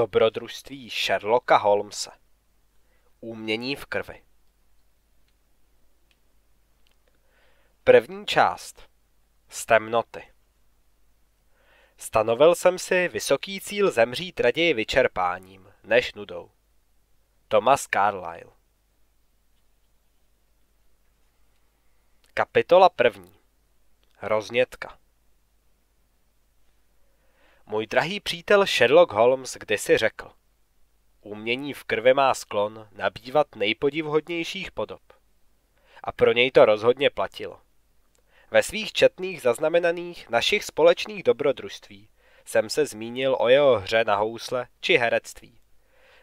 Dobrodružství Sherlocka Holmese Umění v krvi. První část. Z temnoty. Stanovil jsem si vysoký cíl zemřít raději vyčerpáním, než nudou. Thomas Carlyle. Kapitola první. Roznětka můj drahý přítel Sherlock Holmes kdysi řekl. Umění v krvi má sklon nabývat nejpodivhodnějších podob. A pro něj to rozhodně platilo. Ve svých četných zaznamenaných našich společných dobrodružství jsem se zmínil o jeho hře na housle či herectví.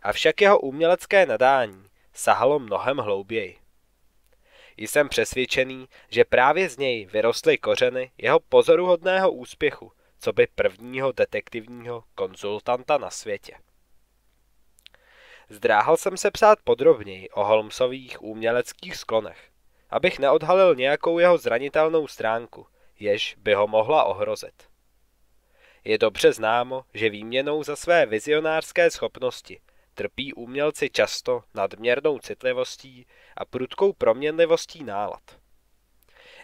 Avšak jeho umělecké nadání sahalo mnohem hlouběji. Jsem přesvědčený, že právě z něj vyrostly kořeny jeho pozoruhodného úspěchu co by prvního detektivního konzultanta na světě. Zdráhal jsem se psát podrobněji o Holmesových uměleckých sklonech, abych neodhalil nějakou jeho zranitelnou stránku, jež by ho mohla ohrozit. Je dobře známo, že výměnou za své vizionářské schopnosti trpí umělci často nadměrnou citlivostí a prudkou proměnlivostí nálad.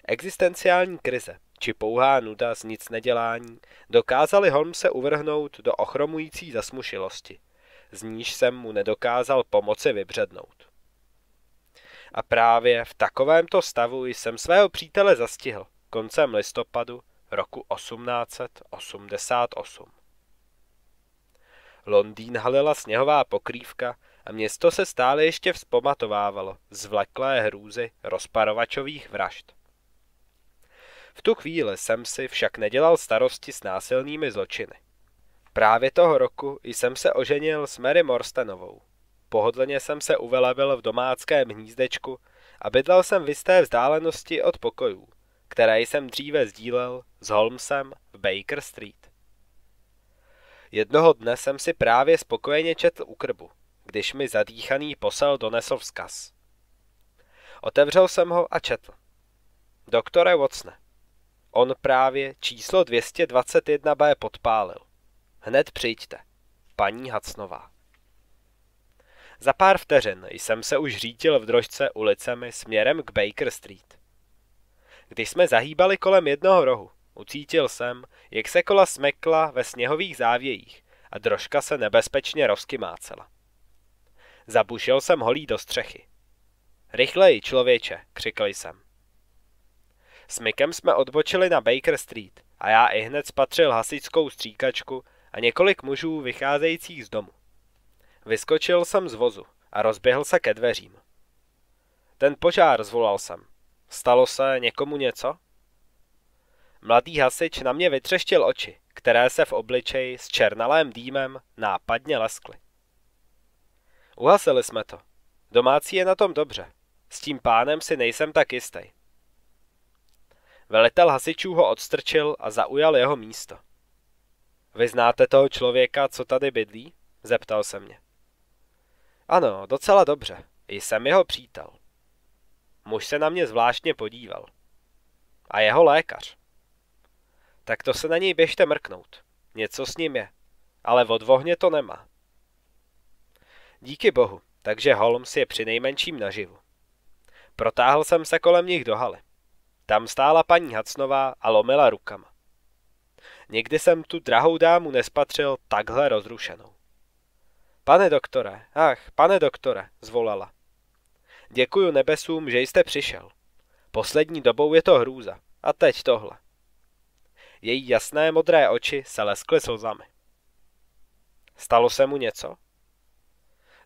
Existenciální krize či pouhá nuda z nic nedělání dokázali Holmese uvrhnout do ochromující zasmušilosti, z níž jsem mu nedokázal pomoci vybřednout. A právě v takovémto stavu jsem svého přítele zastihl koncem listopadu roku 1888. Londýn halila sněhová pokrývka a město se stále ještě vzpomatovávalo z vleklé hrůzy rozparovačových vražd. V tu chvíli jsem si však nedělal starosti s násilnými zločiny. Právě toho roku jsem se oženil s Mary Morstanovou. Pohodlně jsem se uvelevil v domáckém hnízdečku a bydlel jsem v jisté vzdálenosti od pokojů, které jsem dříve sdílel s Holmesem v Baker Street. Jednoho dne jsem si právě spokojeně četl u krbu, když mi zadýchaný posel donesl vzkaz. Otevřel jsem ho a četl. Doktore Watsone, On právě číslo 221b podpálil. Hned přijďte. Paní Hacnová. Za pár vteřin jsem se už řítil v drožce ulicemi směrem k Baker Street. Když jsme zahýbali kolem jednoho rohu, ucítil jsem, jak se kola smekla ve sněhových závějích a drožka se nebezpečně rozkymácela. Zabušil jsem holí do střechy. Rychleji, člověče, křikl jsem. S Mikem jsme odbočili na Baker Street a já i hned spatřil hasičskou stříkačku a několik mužů vycházejících z domu. Vyskočil jsem z vozu a rozběhl se ke dveřím. Ten požár zvolal jsem. Stalo se někomu něco? Mladý hasič na mě vytřeštil oči, které se v obličeji s černalém dýmem nápadně leskly. Uhasili jsme to. Domácí je na tom dobře. S tím pánem si nejsem tak jistý. Velitel hasičů ho odstrčil a zaujal jeho místo. Vy znáte toho člověka, co tady bydlí? Zeptal se mě. Ano, docela dobře. Jsem jeho přítel. Muž se na mě zvláštně podíval. A jeho lékař. Tak to se na něj běžte mrknout. Něco s ním je. Ale od vohně to nemá. Díky bohu, takže Holmes je při nejmenším naživu. Protáhl jsem se kolem nich do haly. Tam stála paní Hacnová a lomila rukama. Někdy jsem tu drahou dámu nespatřil takhle rozrušenou. Pane doktore, ach, pane doktore, zvolala. Děkuju nebesům, že jste přišel. Poslední dobou je to hrůza. A teď tohle. Její jasné modré oči se leskly slzami. Stalo se mu něco?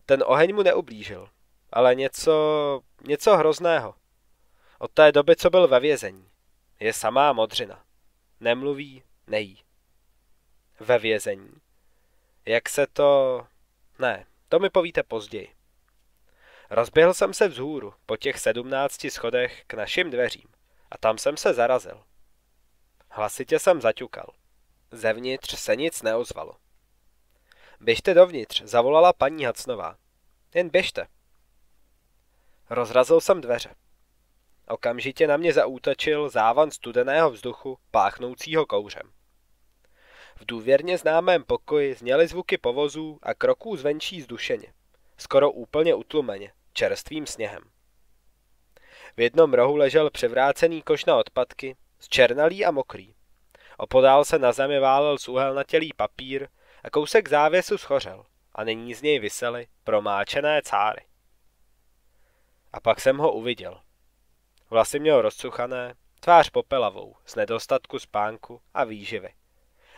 Ten oheň mu neublížil, ale něco, něco hrozného. Od té doby, co byl ve vězení. Je samá modřina. Nemluví, nejí. Ve vězení. Jak se to... Ne, to mi povíte později. Rozběhl jsem se vzhůru, po těch sedmnácti schodech, k našim dveřím. A tam jsem se zarazil. Hlasitě jsem zaťukal. Zevnitř se nic neozvalo. Běžte dovnitř, zavolala paní Hacnová. Jen běžte. Rozrazil jsem dveře. Okamžitě na mě zaútočil závan studeného vzduchu páchnoucího kouřem. V důvěrně známém pokoji zněly zvuky povozů a kroků zvenčí zdušeně, skoro úplně utlumeně, čerstvým sněhem. V jednom rohu ležel převrácený koš na odpadky, zčernalý a mokrý. Opodál se na zemi válel suhelnatělý papír a kousek závěsu schořel a nyní z něj visely promáčené cáry. A pak jsem ho uviděl. Vlasy měl rozcuchané, tvář popelavou, z nedostatku spánku a výživy.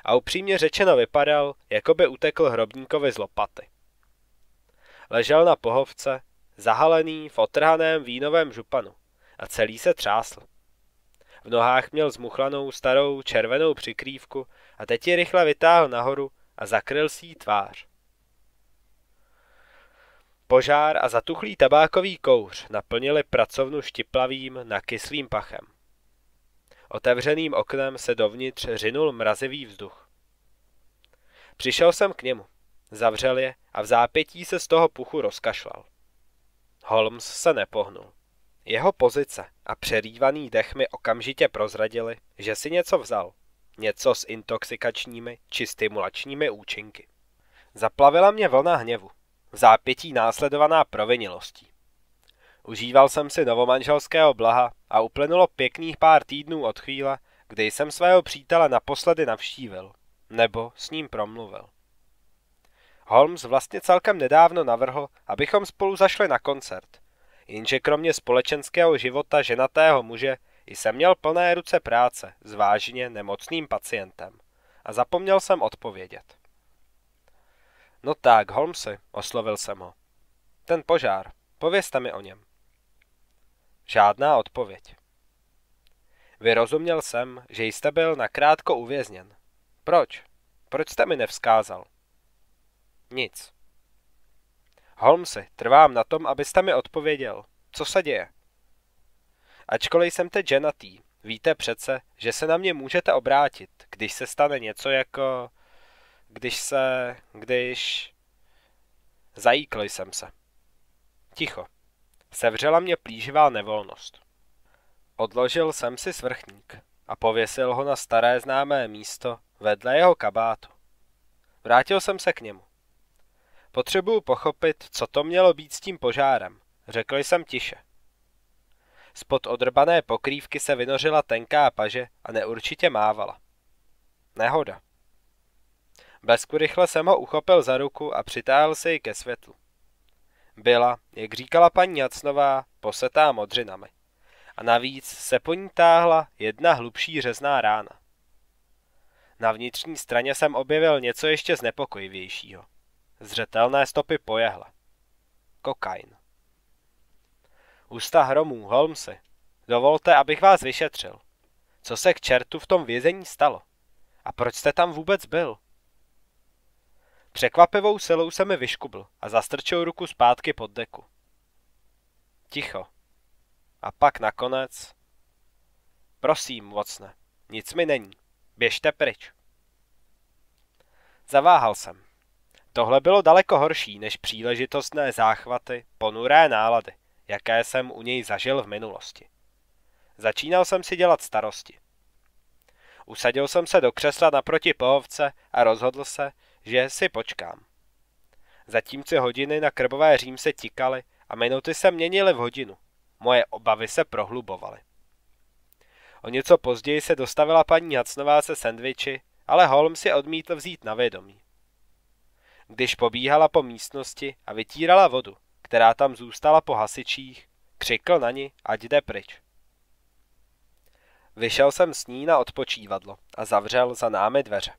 A upřímně řečeno vypadal, jako by utekl hrobníkovi z lopaty. Ležel na pohovce, zahalený v otrhaném vínovém županu a celý se třásl. V nohách měl zmuchlanou starou červenou přikrývku a teď ji rychle vytáhl nahoru a zakryl si tvář. Požár a zatuchlý tabákový kouř naplnili pracovnu štiplavým, nakyslým pachem. Otevřeným oknem se dovnitř řinul mrazivý vzduch. Přišel jsem k němu, zavřel je a v zápětí se z toho puchu rozkašlal. Holmes se nepohnul. Jeho pozice a přerývaný dech mi okamžitě prozradili, že si něco vzal. Něco s intoxikačními či stimulačními účinky. Zaplavila mě vlna hněvu, v zápětí následovaná provinilostí. Užíval jsem si novomanželského blaha a uplynulo pěkných pár týdnů od chvíle, kdy jsem svého přítele naposledy navštívil, nebo s ním promluvil. Holmes vlastně celkem nedávno navrhl, abychom spolu zašli na koncert, jenže kromě společenského života ženatého muže jsem měl plné ruce práce s vážně nemocným pacientem a zapomněl jsem odpovědět. No tak, Holmesy, oslovil jsem ho. Ten požár, povězte mi o něm. Žádná odpověď. Vyrozuměl jsem, že jste byl nakrátko uvězněn. Proč? Proč jste mi nevzkázal? Nic. Holmesy, trvám na tom, abyste mi odpověděl. Co se děje? Ačkoliv jsem teď ženatý, víte přece, že se na mě můžete obrátit, když se stane něco jako... Když se... Když... Zajíkl jsem se. Ticho. Sevřela mě plíživá nevolnost. Odložil jsem si svrchník a pověsil ho na staré známé místo vedle jeho kabátu. Vrátil jsem se k němu. Potřebuju pochopit, co to mělo být s tím požárem, řekl jsem tiše. Spod odrbané pokrývky se vynořila tenká paže a neurčitě mávala. Nehoda. Blesku rychle jsem ho uchopil za ruku a přitáhl se ji ke světlu. Byla, jak říkala paní Jacnová, posetá modřinami. A navíc se po ní táhla jedna hlubší řezná rána. Na vnitřní straně jsem objevil něco ještě znepokojivějšího. Zřetelné stopy pojehle. Kokain. Ústa hromů, Holmesy. Dovolte, abych vás vyšetřil. Co se k čertu v tom vězení stalo? A proč jste tam vůbec byl? Překvapivou silou se mi vyškubl a zastrčil ruku zpátky pod deku. Ticho. A pak nakonec... Prosím, Vocne, nic mi není. Běžte pryč. Zaváhal jsem. Tohle bylo daleko horší než příležitostné záchvaty, ponuré nálady, jaké jsem u něj zažil v minulosti. Začínal jsem si dělat starosti. Usadil jsem se do křesla naproti pohovce a rozhodl se, že si počkám. Zatímco hodiny na krbové řím se tikaly a minuty se měnily v hodinu, moje obavy se prohlubovaly. O něco později se dostavila paní Hacnová se sendviči, ale Holmes si odmítl vzít na vědomí. Když pobíhala po místnosti a vytírala vodu, která tam zůstala po hasičích, křikl na ní, ať jde pryč. Vyšel jsem s ní na odpočívadlo a zavřel za námi dveře.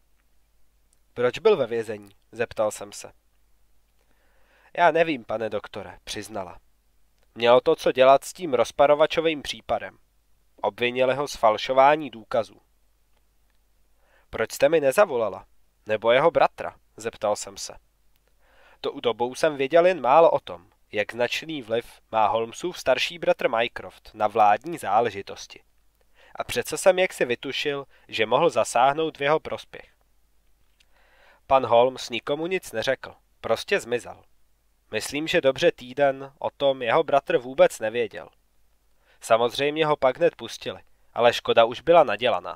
Proč byl ve vězení? Zeptal jsem se. Já nevím, pane doktore, přiznala. Mělo to co dělat s tím rozparovačovým případem. Obvinili ho z falšování důkazů. Proč jste mi nezavolala? Nebo jeho bratra? Zeptal jsem se. To u dobou jsem věděl jen málo o tom, jak značný vliv má Holmesův starší bratr Mycroft na vládní záležitosti. A přece jsem jaksi vytušil, že mohl zasáhnout v jeho prospěch. Pan Holmes nikomu nic neřekl, prostě zmizel. Myslím, že dobře týden o tom jeho bratr vůbec nevěděl. Samozřejmě ho pak hned pustili, ale škoda už byla nadělaná.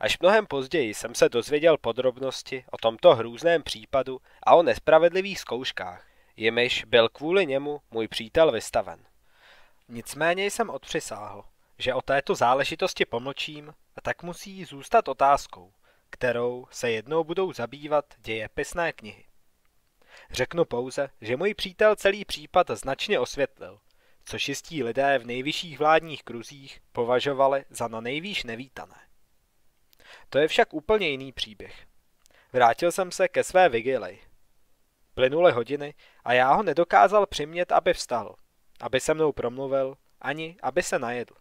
Až mnohem později jsem se dozvěděl podrobnosti o tomto hrůzném případu a o nespravedlivých zkouškách, jimiž byl kvůli němu můj přítel vystaven. Nicméně jsem odpřisáhl, že o této záležitosti pomlčím a tak musí zůstat otázkou, kterou se jednou budou zabývat dějepisné knihy. Řeknu pouze, že můj přítel celý případ značně osvětlil, což jistí lidé v nejvyšších vládních kruzích považovali za na nejvýš nevítané. To je však úplně jiný příběh. Vrátil jsem se ke své vigilej. Plynuly hodiny a já ho nedokázal přimět, aby vstal, aby se mnou promluvil, ani aby se najedl.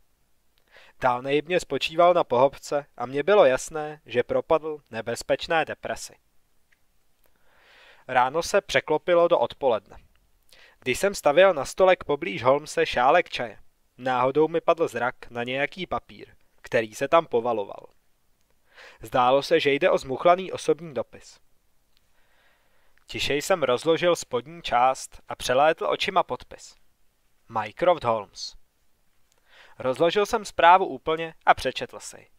Nejibně spočíval na pohobce a mně bylo jasné, že propadl nebezpečné depresi. Ráno se překlopilo do odpoledne. Když jsem stavěl na stolek poblíž Holmse šálek čaje, náhodou mi padl zrak na nějaký papír, který se tam povaloval. Zdálo se, že jde o zmuchlaný osobní dopis. Tišej jsem rozložil spodní část a přelétl očima podpis. Mycroft Holmes. Rozložil jsem zprávu úplně a přečetl si.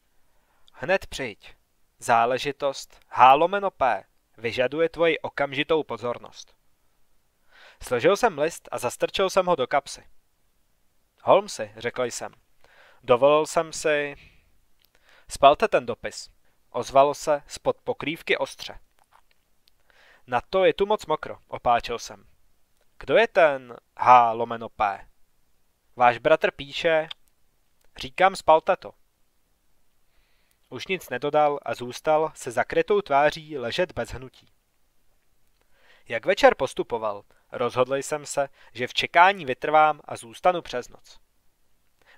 Hned přijď. Záležitost H P vyžaduje tvoji okamžitou pozornost. Složil jsem list a zastrčil jsem ho do kapsy. Holmesy, řekl jsem. Dovolil jsem si... Spalte ten dopis. Ozvalo se spod pokrývky ostře. Na to je tu moc mokro, opáčil jsem. Kdo je ten H lomeno P? Váš bratr píše... Říkám, spalte to. Už nic nedodal a zůstal se zakrytou tváří ležet bez hnutí. Jak večer postupoval, rozhodl jsem se, že v čekání vytrvám a zůstanu přes noc.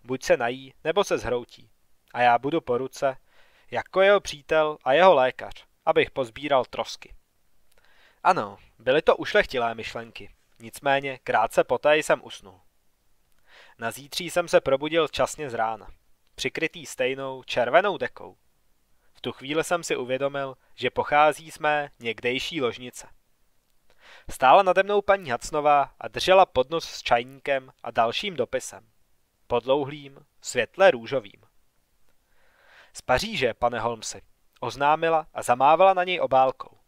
Buď se nají, nebo se zhroutí. A já budu po ruce, jako jeho přítel a jeho lékař, abych pozbíral trosky. Ano, byly to ušlechtilé myšlenky, nicméně krátce poté jsem usnul. Na zítří jsem se probudil časně z rána, přikrytý stejnou červenou dekou. V tu chvíli jsem si uvědomil, že pochází z mé někdejší ložnice. Stála nade mnou paní Hacnová a držela podnos s čajníkem a dalším dopisem. Podlouhlým, světle růžovým. Z Paříže, pane Holmesy, oznámila a zamávala na něj obálkou.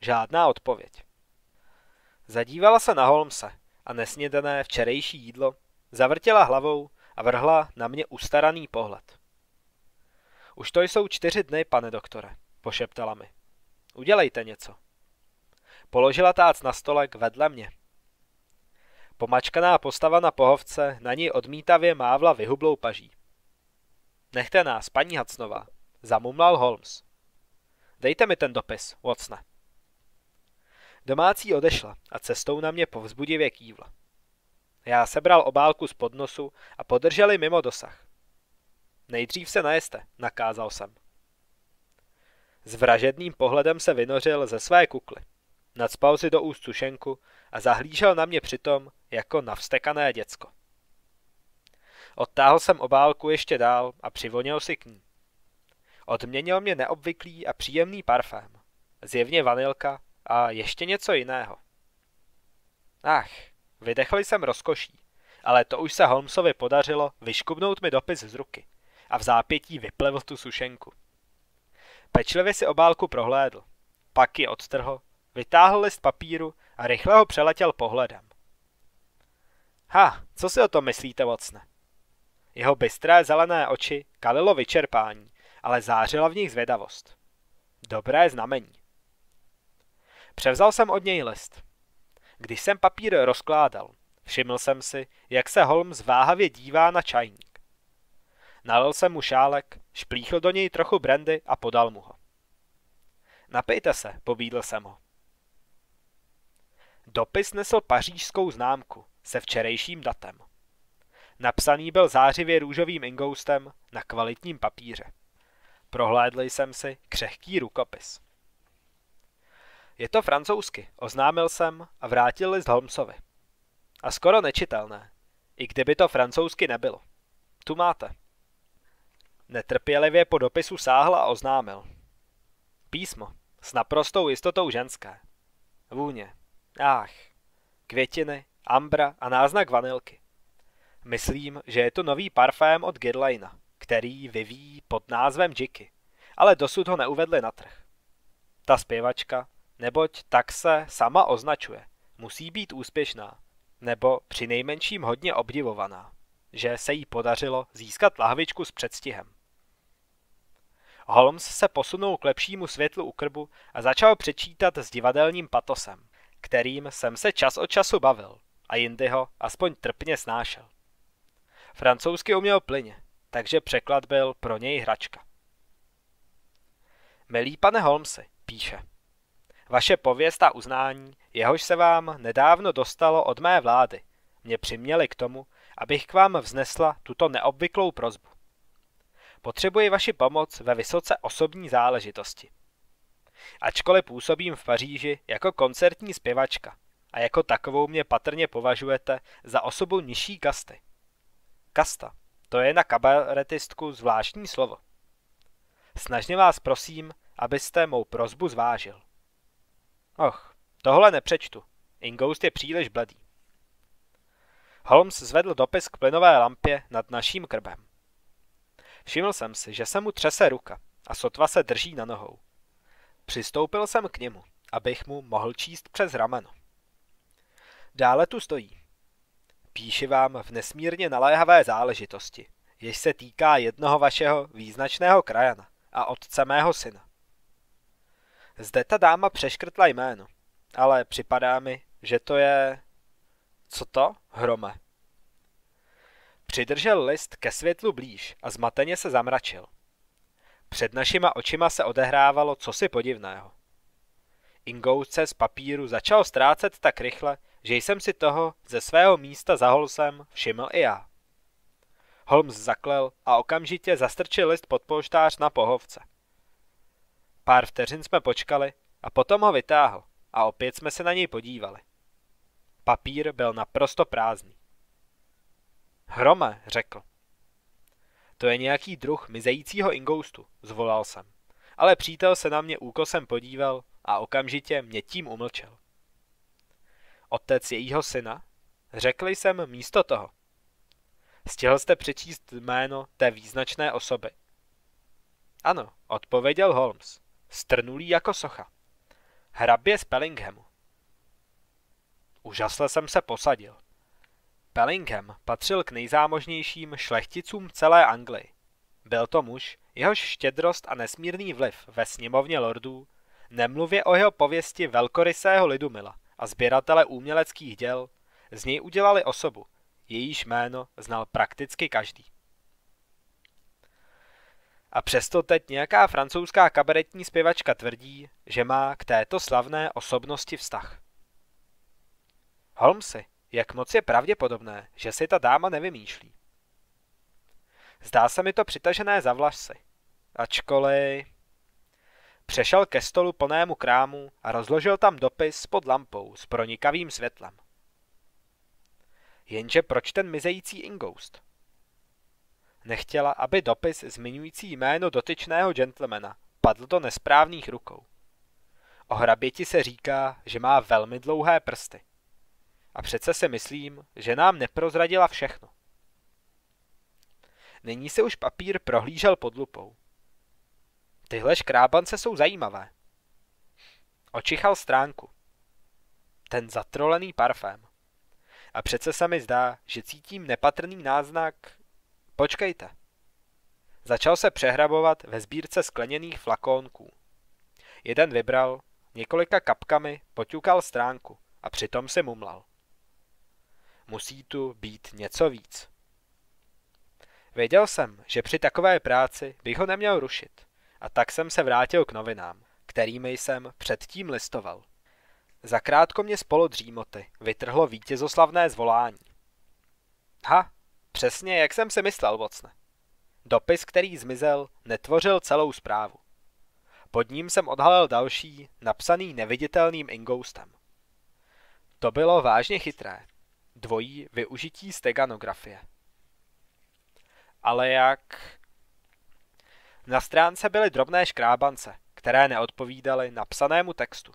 Žádná odpověď. Zadívala se na Holmse a nesnědené včerejší jídlo, zavrtěla hlavou a vrhla na mě ustaraný pohled. Už to jsou čtyři dny, pane doktore, pošeptala mi. Udělejte něco. Položila tác na stolek vedle mě. Pomačkaná postava na pohovce na ní odmítavě mávla vyhublou paží. Nechte nás, paní Hacnová, zamumlal Holmes. Dejte mi ten dopis, Watsone. Domácí odešla a cestou na mě povzbudivě kývla. Já sebral obálku z podnosu a podrželi mimo dosah. Nejdřív se najeste, nakázal jsem. S vražedným pohledem se vynořil ze své kukly. Nadspal si do úst sušenku a zahlížel na mě přitom jako navstekané děcko. Odtáhl jsem obálku ještě dál a přivonil si k ní. Odměnil mě neobvyklý a příjemný parfém. Zjevně vanilka a ještě něco jiného. Ach, vydechl jsem rozkoší, ale to už se Holmesovi podařilo vyškubnout mi dopis z ruky a v zápětí vyplevl tu sušenku. Pečlivě si obálku prohlédl, pak ji odtrhl, vytáhl list papíru a rychle ho přeletěl pohledem. Ha, co si o tom myslíte, Vocne? Jeho bystré zelené oči kalilo vyčerpání, ale zářila v nich zvědavost. Dobré znamení. Převzal jsem od něj list. Když jsem papír rozkládal, všiml jsem si, jak se Holmes váhavě dívá na čajník. Nalil jsem mu šálek, šplíchl do něj trochu brandy a podal mu ho. Napijte se, pobídl jsem ho. Dopis nesl pařížskou známku se včerejším datem. Napsaný byl zářivě růžovým ingoustem na kvalitním papíře. Prohlédl jsem si křehký rukopis. Je to francouzsky, oznámil jsem a vrátil list Holmesovi. A skoro nečitelné, i kdyby to francouzsky nebylo. Tu máte. Netrpělivě po dopisu sáhl a oznámil. Písmo, s naprostou jistotou ženské. Vůně. Ach, květiny, ambra a náznak vanilky. Myslím, že je to nový parfém od Guerlaina, který vyvíjí pod názvem Jicky ale dosud ho neuvedli na trh. Ta zpěvačka, neboť tak se sama označuje, musí být úspěšná, nebo při nejmenším hodně obdivovaná, že se jí podařilo získat lahvičku s předstihem. Holmes se posunul k lepšímu světlu u krbu a začal přečítat s divadelním patosem, kterým jsem se čas od času bavil a jindy ho aspoň trpně snášel. Francouzsky uměl plyně, takže překlad byl pro něj hračka. Milý pane Holmesy, píše. Vaše pověst a uznání, jehož se vám nedávno dostalo od mé vlády, mě přiměli k tomu, abych k vám vznesla tuto neobvyklou prozbu. Potřebuji vaši pomoc ve vysoce osobní záležitosti. Ačkoliv působím v Paříži jako koncertní zpěvačka a jako takovou mě patrně považujete za osobu nižší kasty. Kasta, to je na kabaretistku zvláštní slovo. Snažně vás prosím, abyste mou prozbu zvážil. Och, tohle nepřečtu. Ingoust je příliš bledý. Holmes zvedl dopis k plynové lampě nad naším krbem. Všiml jsem si, že se mu třese ruka a sotva se drží na nohou. Přistoupil jsem k němu, abych mu mohl číst přes rameno. Dále tu stojí. Píši vám v nesmírně naléhavé záležitosti, jež se týká jednoho vašeho význačného krajana a otce mého syna. Zde ta dáma přeškrtla jméno, ale připadá mi, že to je... Co to, Hrome? Přidržel list ke světlu blíž a zmateně se zamračil. Před našima očima se odehrávalo cosi podivného. Ingouce z papíru začal ztrácet tak rychle, že jsem si toho ze svého místa za holsem všiml i já. Holmes zaklel a okamžitě zastrčil list pod polštář na pohovce. Pár vteřin jsme počkali a potom ho vytáhl a opět jsme se na něj podívali. Papír byl naprosto prázdný. Hrome, řekl. To je nějaký druh mizejícího ingoustu, zvolal jsem. Ale přítel se na mě úkosem podíval a okamžitě mě tím umlčel. Otec jejího syna? Řekl jsem místo toho. Stihl jste přečíst jméno té význačné osoby? Ano, odpověděl Holmes, strnulý jako socha. Hrabě z Pellinghamu. Užasle jsem se posadil. Bellingham patřil k nejzámožnějším šlechticům celé Anglii. Byl to muž, jehož štědrost a nesmírný vliv ve sněmovně lordů, nemluvě o jeho pověsti velkorysého lidumila a sběratele uměleckých děl, z něj udělali osobu, jejíž jméno znal prakticky každý. A přesto teď nějaká francouzská kabaretní zpěvačka tvrdí, že má k této slavné osobnosti vztah. Holmesy, jak moc je pravděpodobné, že si ta dáma nevymýšlí. Zdá se mi to přitažené za vlasy. Ačkoliv... Přešel ke stolu plnému krámu a rozložil tam dopis pod lampou s pronikavým světlem. Jenže proč ten mizející ingoust? Nechtěla, aby dopis zmiňující jméno dotyčného gentlemana padl do nesprávných rukou. O hraběti se říká, že má velmi dlouhé prsty. A přece si myslím, že nám neprozradila všechno. Nyní se už papír prohlížel pod lupou. Tyhle škrábance jsou zajímavé. Očichal stránku. Ten zatrolený parfém. A přece se mi zdá, že cítím nepatrný náznak... Počkejte. Začal se přehrabovat ve sbírce skleněných flakónků. Jeden vybral, několika kapkami poťukal stránku a přitom si mumlal. Musí tu být něco víc. Věděl jsem, že při takové práci bych ho neměl rušit, a tak jsem se vrátil k novinám, kterými jsem předtím listoval. Zakrátko mě spolo dřímoty vytrhlo vítězoslavné zvolání. Ha, přesně jak jsem si myslel, Vocne. Dopis, který zmizel, netvořil celou zprávu. Pod ním jsem odhalil další, napsaný neviditelným ingoustem. To bylo vážně chytré, dvojí využití steganografie. Ale jak... Na stránce byly drobné škrábance, které neodpovídaly napsanému textu.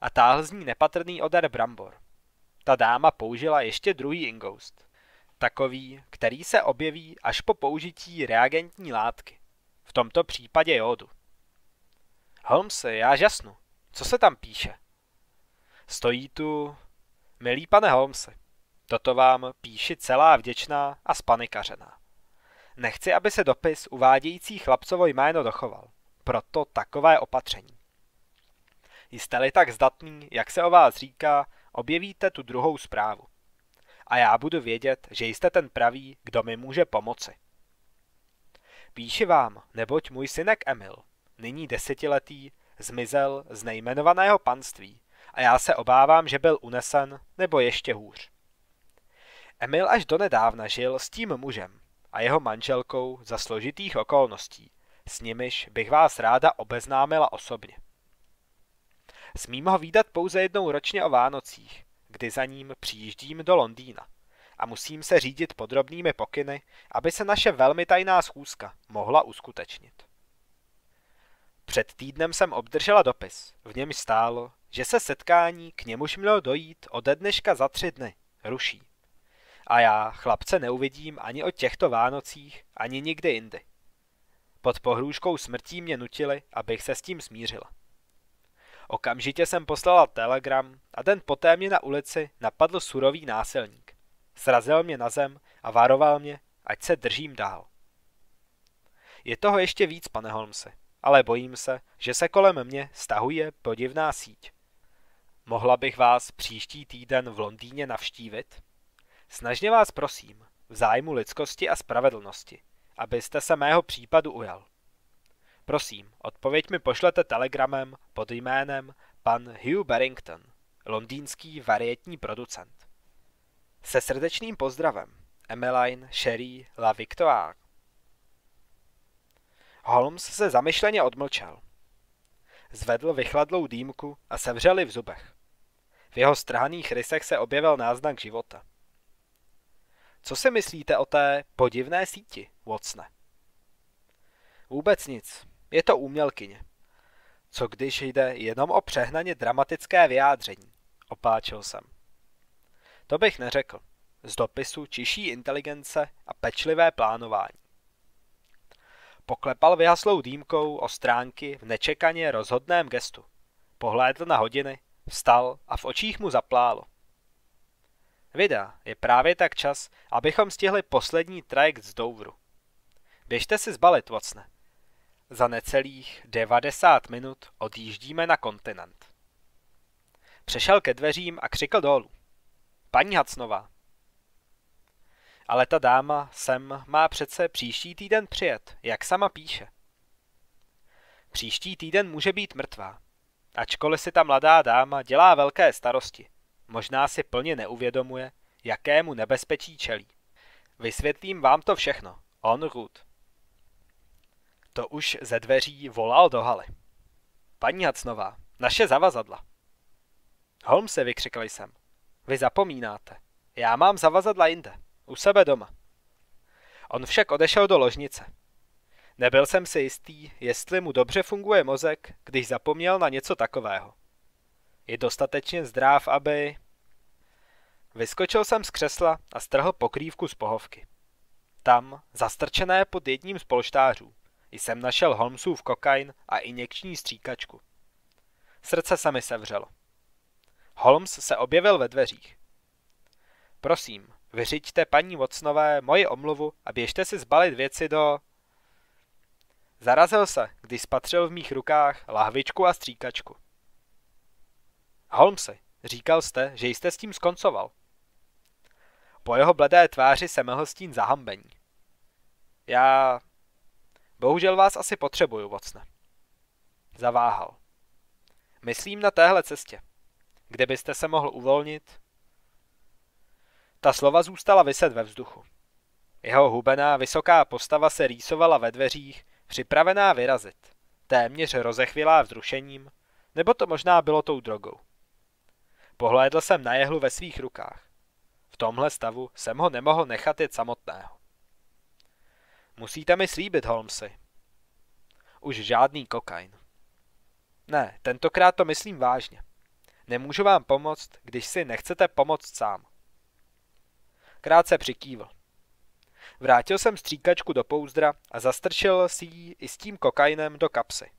A táhl z ní nepatrný odar brambor. Ta dáma použila ještě druhý ingoust. Takový, který se objeví až po použití reagentní látky. V tomto případě jódu. Holmes, já žasnu. Co se tam píše? Stojí tu... Milý pane Holmesi, toto vám píši celá vděčná a spanikařená. Nechci, aby se dopis uvádějící chlapcovo jméno dochoval. Proto takové opatření. Jste-li tak zdatný, jak se o vás říká, objevíte tu druhou zprávu. A já budu vědět, že jste ten pravý, kdo mi může pomoci. Píši vám, neboť můj synek Emil, nyní desetiletý, zmizel z nejmenovaného panství a já se obávám, že byl unesen nebo ještě hůř. Emil až donedávna žil s tím mužem a jeho manželkou za složitých okolností, s nimiž bych vás ráda obeznámila osobně. Smím ho výdat pouze jednou ročně o Vánocích, kdy za ním přijíždím do Londýna a musím se řídit podrobnými pokyny, aby se naše velmi tajná schůzka mohla uskutečnit. Před týdnem jsem obdržela dopis, v něm stálo, že se setkání, k němuž mělo dojít ode dneška za tři dny, ruší. A já chlapce neuvidím ani o těchto Vánocích, ani nikdy jindy. Pod pohrůžkou smrtí mě nutili, abych se s tím smířila. Okamžitě jsem poslala telegram a den poté mě na ulici napadl surový násilník. Srazil mě na zem a varoval mě, ať se držím dál. Je toho ještě víc, pane Holmese, ale bojím se, že se kolem mě stahuje podivná síť. Mohla bych vás příští týden v Londýně navštívit? Snažně vás prosím, v zájmu lidskosti a spravedlnosti, abyste se mého případu ujal. Prosím, odpověď mi pošlete telegramem pod jménem pan Hugh Barrington, londýnský varietní producent. Se srdečným pozdravem, Emmeline Sherry La Victoire. Holmes se zamyšleně odmlčel. Zvedl vychladlou dýmku a sevřeli v zubech. V jeho strhaných rysech se objevil náznak života. Co si myslíte o té podivné síti, Watsone? Vůbec nic. Je to umělkyně. Co když jde jenom o přehnaně dramatické vyjádření? Opáčil jsem. To bych neřekl. Z dopisu čiší inteligence a pečlivé plánování. Poklepal vyhaslou dýmkou o stránky v nečekaně rozhodném gestu. Pohlédl na hodiny, vstal a v očích mu zaplálo. Vida, je právě tak čas, abychom stihli poslední trajekt z Douvru. Běžte si zbalit, Watsone. Za necelých 90 minut odjíždíme na kontinent. Přešel ke dveřím a křikl dolů. Paní Hacnová. Ale ta dáma sem má přece příští týden přijet, jak sama píše. Příští týden může být mrtvá. Ačkoliv si ta mladá dáma dělá velké starosti, možná si plně neuvědomuje, jakému nebezpečí čelí. Vysvětlím vám to všechno. On route. To už ze dveří volal do haly. Paní Hacnová, naše zavazadla. se vykřikl jsem. Vy zapomínáte. Já mám zavazadla jinde. U sebe doma. On však odešel do ložnice. Nebyl jsem si jistý, jestli mu dobře funguje mozek, když zapomněl na něco takového. Je dostatečně zdráv, aby... Vyskočil jsem z křesla a strhl pokrývku z pohovky. Tam, zastrčené pod jedním z polštářů, jsem našel Holmesův kokain a injekční stříkačku. Srdce se mi sevřelo. Holmes se objevil ve dveřích. Prosím, vyřiďte paní Watsonové moji omluvu a běžte si zbalit věci do... Zarazil se, když spatřil v mých rukách lahvičku a stříkačku. Holmesy, říkal jste, že jste s tím skoncoval. Po jeho bledé tváři se mehl stín zahambení. Já Bohužel vás asi potřebuju, Vocne. Zaváhal. Myslím na téhle cestě. Kde byste se mohl uvolnit? Ta slova zůstala vyset ve vzduchu. Jeho hubená, vysoká postava se rýsovala ve dveřích, připravená vyrazit, téměř rozechvilá vzrušením, nebo to možná bylo tou drogou. Pohlédl jsem na jehlu ve svých rukách. V tomhle stavu jsem ho nemohl nechat jet samotného. Musíte mi slíbit, Holmesy. Už žádný kokain. Ne, tentokrát to myslím vážně. Nemůžu vám pomoct, když si nechcete pomoct sám. Krátce přikývl. Vrátil jsem stříkačku do pouzdra a zastrčil si ji i s tím kokainem do kapsy.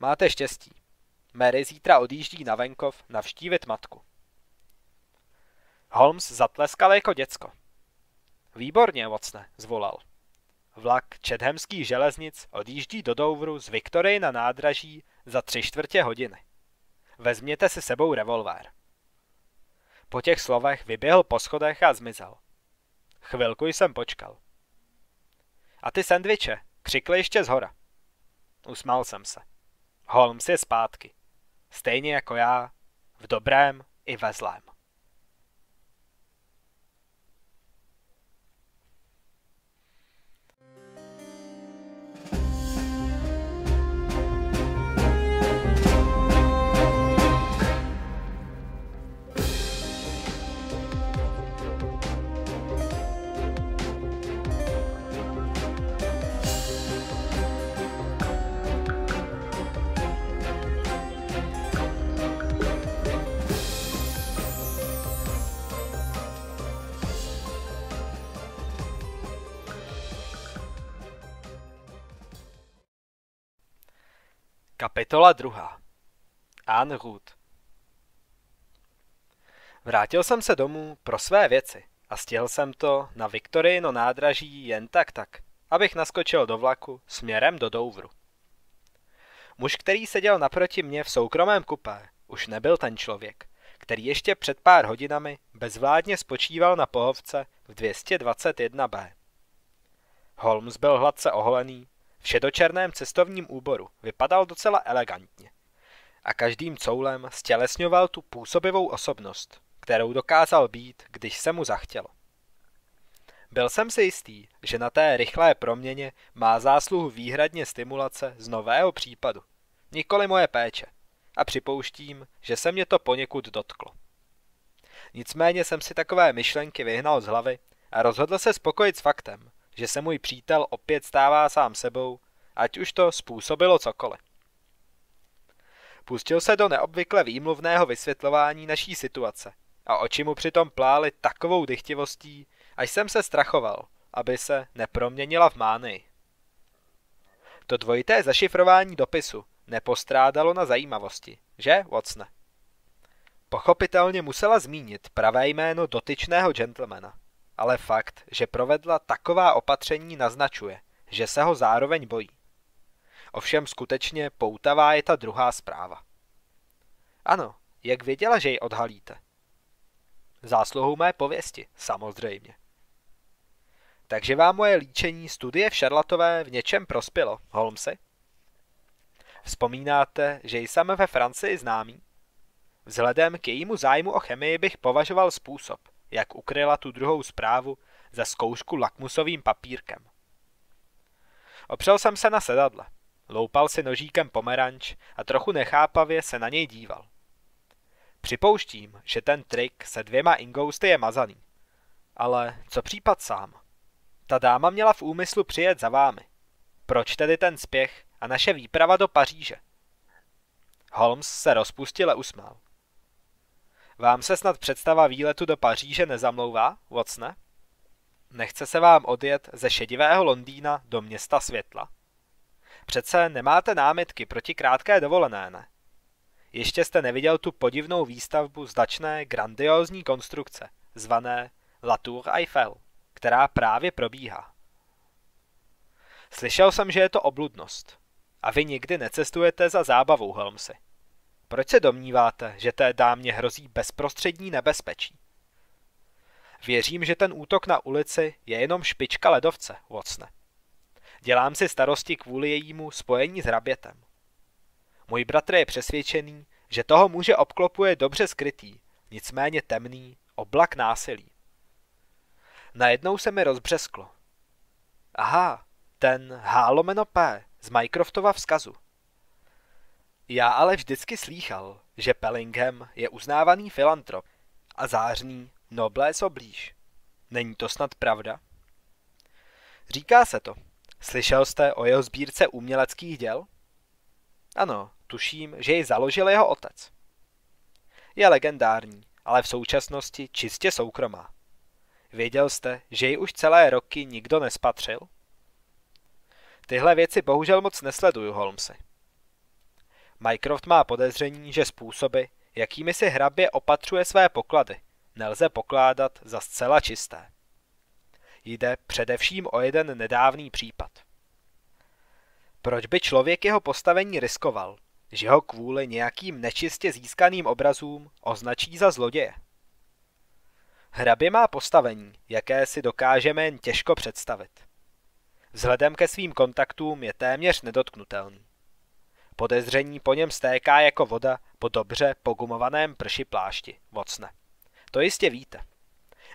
Máte štěstí. Mary zítra odjíždí na venkov navštívit matku. Holmes zatleskal jako děcko. Výborně, Watsone, zvolal. Vlak Čedhemských železnic odjíždí do Douvru z Viktory na nádraží za tři čtvrtě hodiny. Vezměte si sebou revolver. Po těch slovech vyběhl po schodech a zmizel. Chvilku jsem počkal. A ty sendviče, křikli ještě zhora. Usmál jsem se. Holmes je zpátky. Stejně jako já, v dobrém i ve zlém. Kapitola druhá. Anne Root. Vrátil jsem se domů pro své věci a stihl jsem to na Viktorino nádraží jen tak tak, abych naskočil do vlaku směrem do Douvru. Muž, který seděl naproti mě v soukromém kupé, už nebyl ten člověk, který ještě před pár hodinami bezvládně spočíval na pohovce v 221b. Holmes byl hladce oholený, v šedočerném cestovním úboru vypadal docela elegantně a každým coulem stělesňoval tu působivou osobnost, kterou dokázal být, když se mu zachtělo. Byl jsem si jistý, že na té rychlé proměně má zásluhu výhradně stimulace z nového případu, nikoli moje péče, a připouštím, že se mě to poněkud dotklo. Nicméně jsem si takové myšlenky vyhnal z hlavy a rozhodl se spokojit s faktem, že se můj přítel opět stává sám sebou, ať už to způsobilo cokoliv. Pustil se do neobvykle výmluvného vysvětlování naší situace a oči mu přitom plály takovou dychtivostí, až jsem se strachoval, aby se neproměnila v mány. To dvojité zašifrování dopisu nepostrádalo na zajímavosti, že, Watsone? Pochopitelně musela zmínit pravé jméno dotyčného gentlemana ale fakt, že provedla taková opatření naznačuje, že se ho zároveň bojí. Ovšem skutečně poutavá je ta druhá zpráva. Ano, jak věděla, že ji odhalíte? Zásluhou mé pověsti, samozřejmě. Takže vám moje líčení studie v Šarlatové v něčem prospělo, Holmesy? Vzpomínáte, že jsem ve Francii známý? Vzhledem k jejímu zájmu o chemii bych považoval způsob, jak ukryla tu druhou zprávu za zkoušku lakmusovým papírkem. Opřel jsem se na sedadle, loupal si nožíkem pomeranč a trochu nechápavě se na něj díval. Připouštím, že ten trik se dvěma ingousty je mazaný. Ale co případ sám? Ta dáma měla v úmyslu přijet za vámi. Proč tedy ten spěch a naše výprava do Paříže? Holmes se rozpustil a usmál. Vám se snad představa výletu do Paříže nezamlouvá, Watsone? Nechce se vám odjet ze šedivého Londýna do města světla? Přece nemáte námitky proti krátké dovolené, ne? Ještě jste neviděl tu podivnou výstavbu značné grandiózní konstrukce, zvané La Tour Eiffel, která právě probíhá. Slyšel jsem, že je to obludnost. A vy nikdy necestujete za zábavou, Holmesy. Proč se domníváte, že té dámě hrozí bezprostřední nebezpečí? Věřím, že ten útok na ulici je jenom špička ledovce, Watsone. Dělám si starosti kvůli jejímu spojení s hrabětem. Můj bratr je přesvědčený, že toho muže obklopuje dobře skrytý, nicméně temný, oblak násilí. Najednou se mi rozbřesklo. Aha, ten Hálomeno P. z Mycroftova vzkazu. Já ale vždycky slýchal, že Pellingham je uznávaný filantrop a zářný noblé soblíž. Není to snad pravda? Říká se to. Slyšel jste o jeho sbírce uměleckých děl? Ano, tuším, že ji založil jeho otec. Je legendární, ale v současnosti čistě soukromá. Věděl jste, že ji už celé roky nikdo nespatřil? Tyhle věci bohužel moc nesleduju, Holmesy. Mycroft má podezření, že způsoby, jakými si hrabě opatřuje své poklady, nelze pokládat za zcela čisté. Jde především o jeden nedávný případ. Proč by člověk jeho postavení riskoval, že ho kvůli nějakým nečistě získaným obrazům označí za zloděje? Hrabě má postavení, jaké si dokážeme jen těžko představit. Vzhledem ke svým kontaktům je téměř nedotknutelný. Podezření po něm stéká jako voda po dobře pogumovaném prši plášti, vocne. To jistě víte.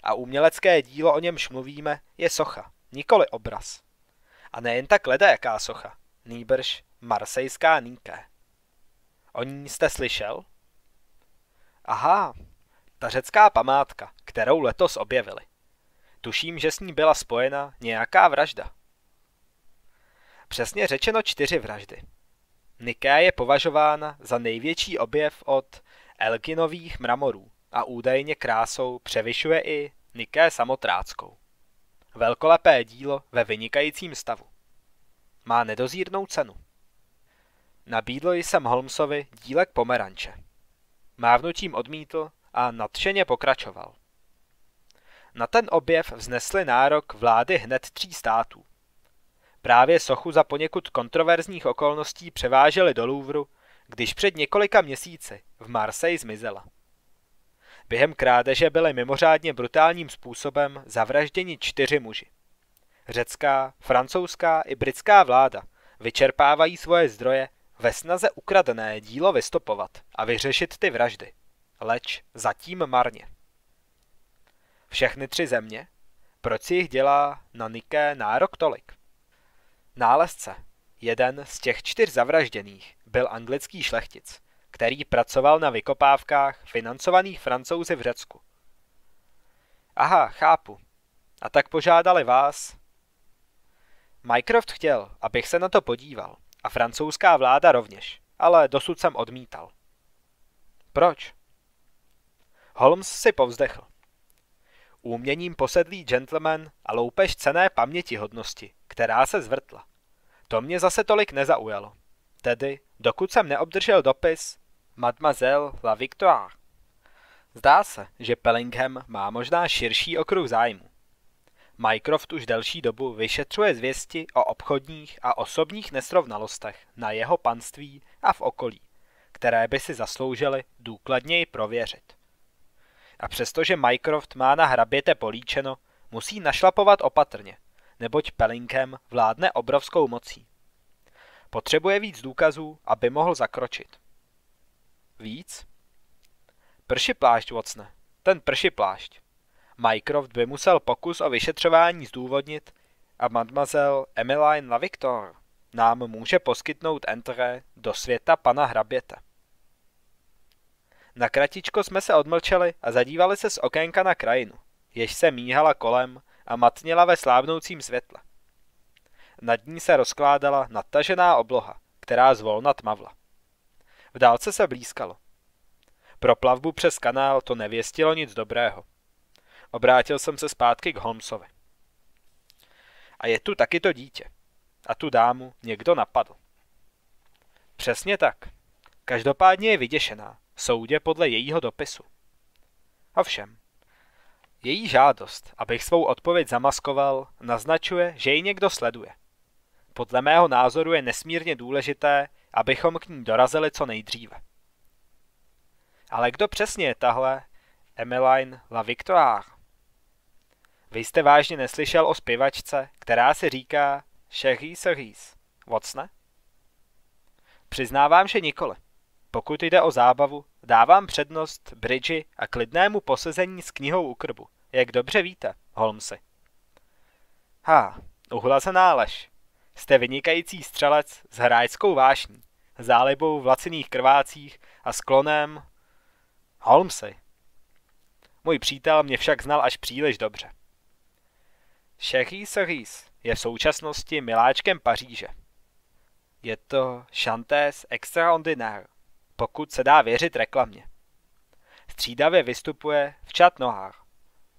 A umělecké dílo, o němž mluvíme, je socha, nikoli obraz. A nejen tak jaká socha, nýbrž marsejská Nike. O ní jste slyšel? Aha, ta řecká památka, kterou letos objevili. Tuším, že s ní byla spojena nějaká vražda. Přesně řečeno čtyři vraždy. Niké je považována za největší objev od Elginových mramorů a údajně krásou převyšuje i Niké samotráckou. Velkolepé dílo ve vynikajícím stavu. Má nedozírnou cenu. Nabídl jsem Holmesovi dílek pomeranče. Mávnutím odmítl a nadšeně pokračoval. Na ten objev vznesli nárok vlády hned tří států. Právě sochu za poněkud kontroverzních okolností převáželi do Louvru, když před několika měsíci v Marseille zmizela. Během krádeže byly mimořádně brutálním způsobem zavražděni čtyři muži. Řecká, francouzská i britská vláda vyčerpávají svoje zdroje ve snaze ukradené dílo vystopovat a vyřešit ty vraždy. Leč zatím marně. Všechny tři země? Proč si jich dělá na Niké nárok tolik? Nálezce, jeden z těch čtyř zavražděných, byl anglický šlechtic, který pracoval na vykopávkách financovaných francouzi v Řecku. Aha, chápu. A tak požádali vás. Mycroft chtěl, abych se na to podíval, a francouzská vláda rovněž, ale dosud jsem odmítal. Proč? Holmes si povzdechl. Úměním posedlý gentleman a loupež cené pamětihodnosti, která se zvrtla. To mě zase tolik nezaujalo. Tedy, dokud jsem neobdržel dopis Mademoiselle La Victoire. Zdá se, že Pellingham má možná širší okruh zájmu. Mycroft už delší dobu vyšetřuje zvěsti o obchodních a osobních nesrovnalostech na jeho panství a v okolí, které by si zasloužily důkladněji prověřit. A přestože Mycroft má na hraběte políčeno, musí našlapovat opatrně, neboť Pellingham vládne obrovskou mocí. Potřebuje víc důkazů, aby mohl zakročit. Víc? Prši plášť, Watsone. Ten prši plášť. Mycroft by musel pokus o vyšetřování zdůvodnit a mademoiselle Emmeline LaVictor nám může poskytnout entré do světa pana hraběte. Na kratičko jsme se odmlčeli a zadívali se z okénka na krajinu, jež se míhala kolem a matněla ve slábnoucím světle. Nad ní se rozkládala nadtažená obloha, která zvolna tmavla. V dálce se blízkalo. Pro plavbu přes kanál to nevěstilo nic dobrého. Obrátil jsem se zpátky k Holmesovi. A je tu taky to dítě. A tu dámu někdo napadl. Přesně tak. Každopádně je vyděšená, soudě podle jejího dopisu. Ovšem, její žádost, abych svou odpověď zamaskoval, naznačuje, že ji někdo sleduje. Podle mého názoru je nesmírně důležité, abychom k ní dorazili co nejdříve. Ale kdo přesně je tahle Emmeline La Victoire? Vy jste vážně neslyšel o zpěvačce, která se říká Cherie Cerise, Vocne? Přiznávám, že nikoli. Pokud jde o zábavu, dávám přednost bridži a klidnému posezení s knihou u krbu, jak dobře víte, Holmesy. Ha, uhlazená lež. Jste vynikající střelec s hráčskou vášní, zálibou v laciných krvácích a sklonem... Holmesy. Můj přítel mě však znal až příliš dobře. Cherie Cerise je v současnosti miláčkem Paříže. Je to Chantés Extraordinaire, pokud se dá věřit reklamě. Střídavě vystupuje v Chat Noir.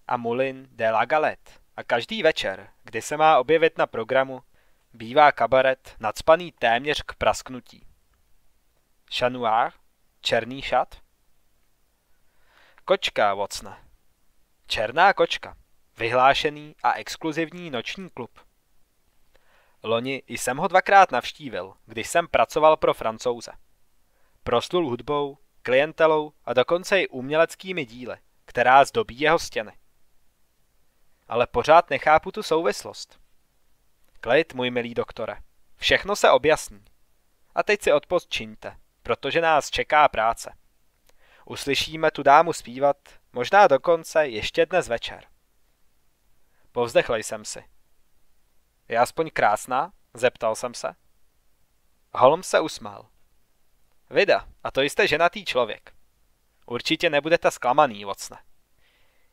a Moulin de la Galette a každý večer, kdy se má objevit na programu, bývá kabaret nadspaný téměř k prasknutí. Chanoir, černý šat? Kočka, Watsone. Černá kočka, vyhlášený a exkluzivní noční klub. Loni jsem ho dvakrát navštívil, když jsem pracoval pro francouze. Proslul hudbou, klientelou a dokonce i uměleckými díly, která zdobí jeho stěny. Ale pořád nechápu tu souvislost. Klid, můj milý doktore. Všechno se objasní. A teď si odpost čiňte, protože nás čeká práce. Uslyšíme tu dámu zpívat, možná dokonce ještě dnes večer. Povzdechl jsem si. Je aspoň krásná? Zeptal jsem se. Holmes se usmál. Vida, a to jste ženatý člověk. Určitě nebudete zklamaný, Vocne.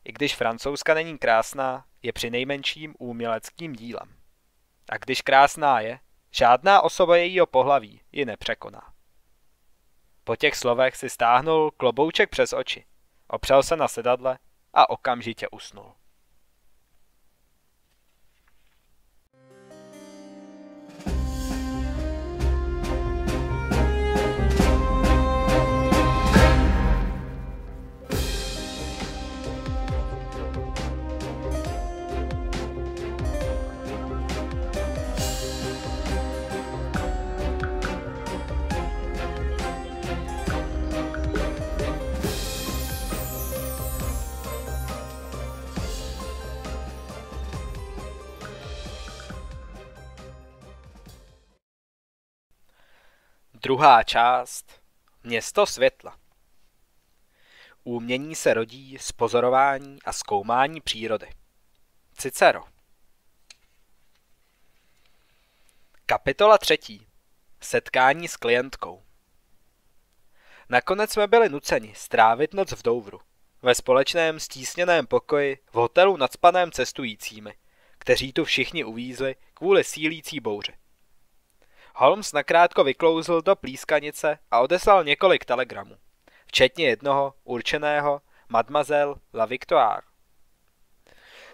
I když francouzska není krásná, je při nejmenším úměleckým dílem. A když krásná je, žádná osoba jejího pohlaví ji nepřekoná. Po těch slovech si stáhnul klobouček přes oči, opřel se na sedadle a okamžitě usnul. Druhá část. Město světla. Umění se rodí z pozorování a zkoumání přírody. Cicero. Kapitola třetí. Setkání s klientkou. Nakonec jsme byli nuceni strávit noc v Douvru, ve společném stísněném pokoji v hotelu nadspaném cestujícími, kteří tu všichni uvízli kvůli sílící bouři. Holmes nakrátko vyklouzl do plískanice a odeslal několik telegramů, včetně jednoho určeného Mademoiselle La Victoire.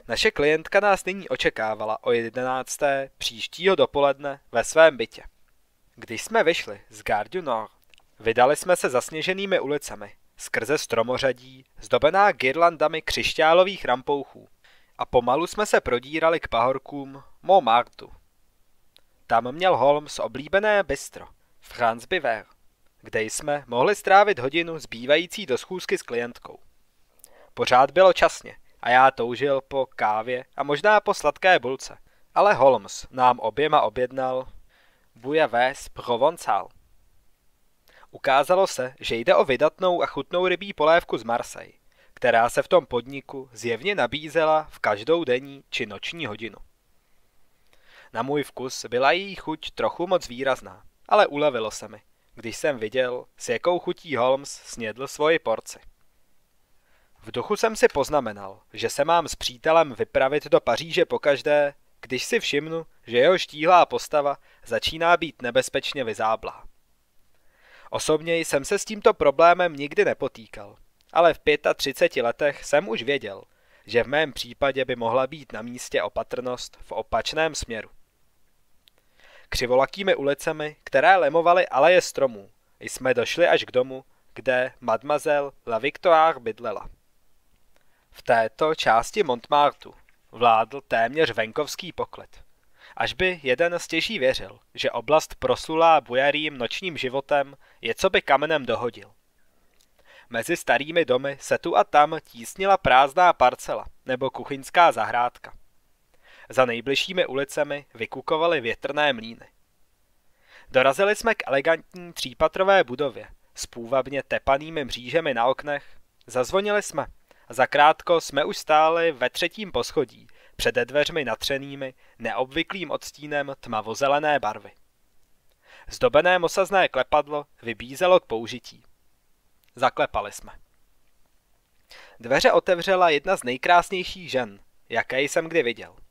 Naše klientka nás nyní očekávala o jedenácté příštího dopoledne ve svém bytě. Když jsme vyšli z Gare du Nord, vydali jsme se zasněženými ulicemi, skrze stromořadí, zdobená girlandami křišťálových rampouchů a pomalu jsme se prodírali k pahorkům Montmartu. Tam měl Holmes oblíbené bistro, Franz Biver, kde jsme mohli strávit hodinu zbývající do schůzky s klientkou. Pořád bylo časně a já toužil po kávě a možná po sladké bulce, ale Holmes nám oběma objednal Bouillabaisse Provençal. Ukázalo se, že jde o vydatnou a chutnou rybí polévku z Marseille, která se v tom podniku zjevně nabízela v každou denní či noční hodinu. Na můj vkus byla její chuť trochu moc výrazná, ale ulevilo se mi, když jsem viděl, s jakou chutí Holmes snědl svoji porci. V duchu jsem si poznamenal, že se mám s přítelem vypravit do Paříže pokaždé, když si všimnu, že jeho štíhlá postava začíná být nebezpečně vyzáblá. Osobně jsem se s tímto problémem nikdy nepotýkal, ale v 35 letech jsem už věděl, že v mém případě by mohla být na místě opatrnost v opačném směru křivolakými ulicemi, které lemovaly aleje stromů, jsme došli až k domu, kde mademoiselle La Victoire bydlela. V této části Montmartu vládl téměř venkovský poklid. Až by jeden stěží věřil, že oblast proslulá bujarým nočním životem je co by kamenem dohodil. Mezi starými domy se tu a tam tísnila prázdná parcela nebo kuchyňská zahrádka. Za nejbližšími ulicemi vykukovaly větrné mlíny. Dorazili jsme k elegantní třípatrové budově s půvabně tepanými mřížemi na oknech. Zazvonili jsme a zakrátko jsme už stáli ve třetím poschodí před dveřmi natřenými neobvyklým odstínem tmavozelené barvy. Zdobené mosazné klepadlo vybízelo k použití. Zaklepali jsme. Dveře otevřela jedna z nejkrásnějších žen, jaké jsem kdy viděl.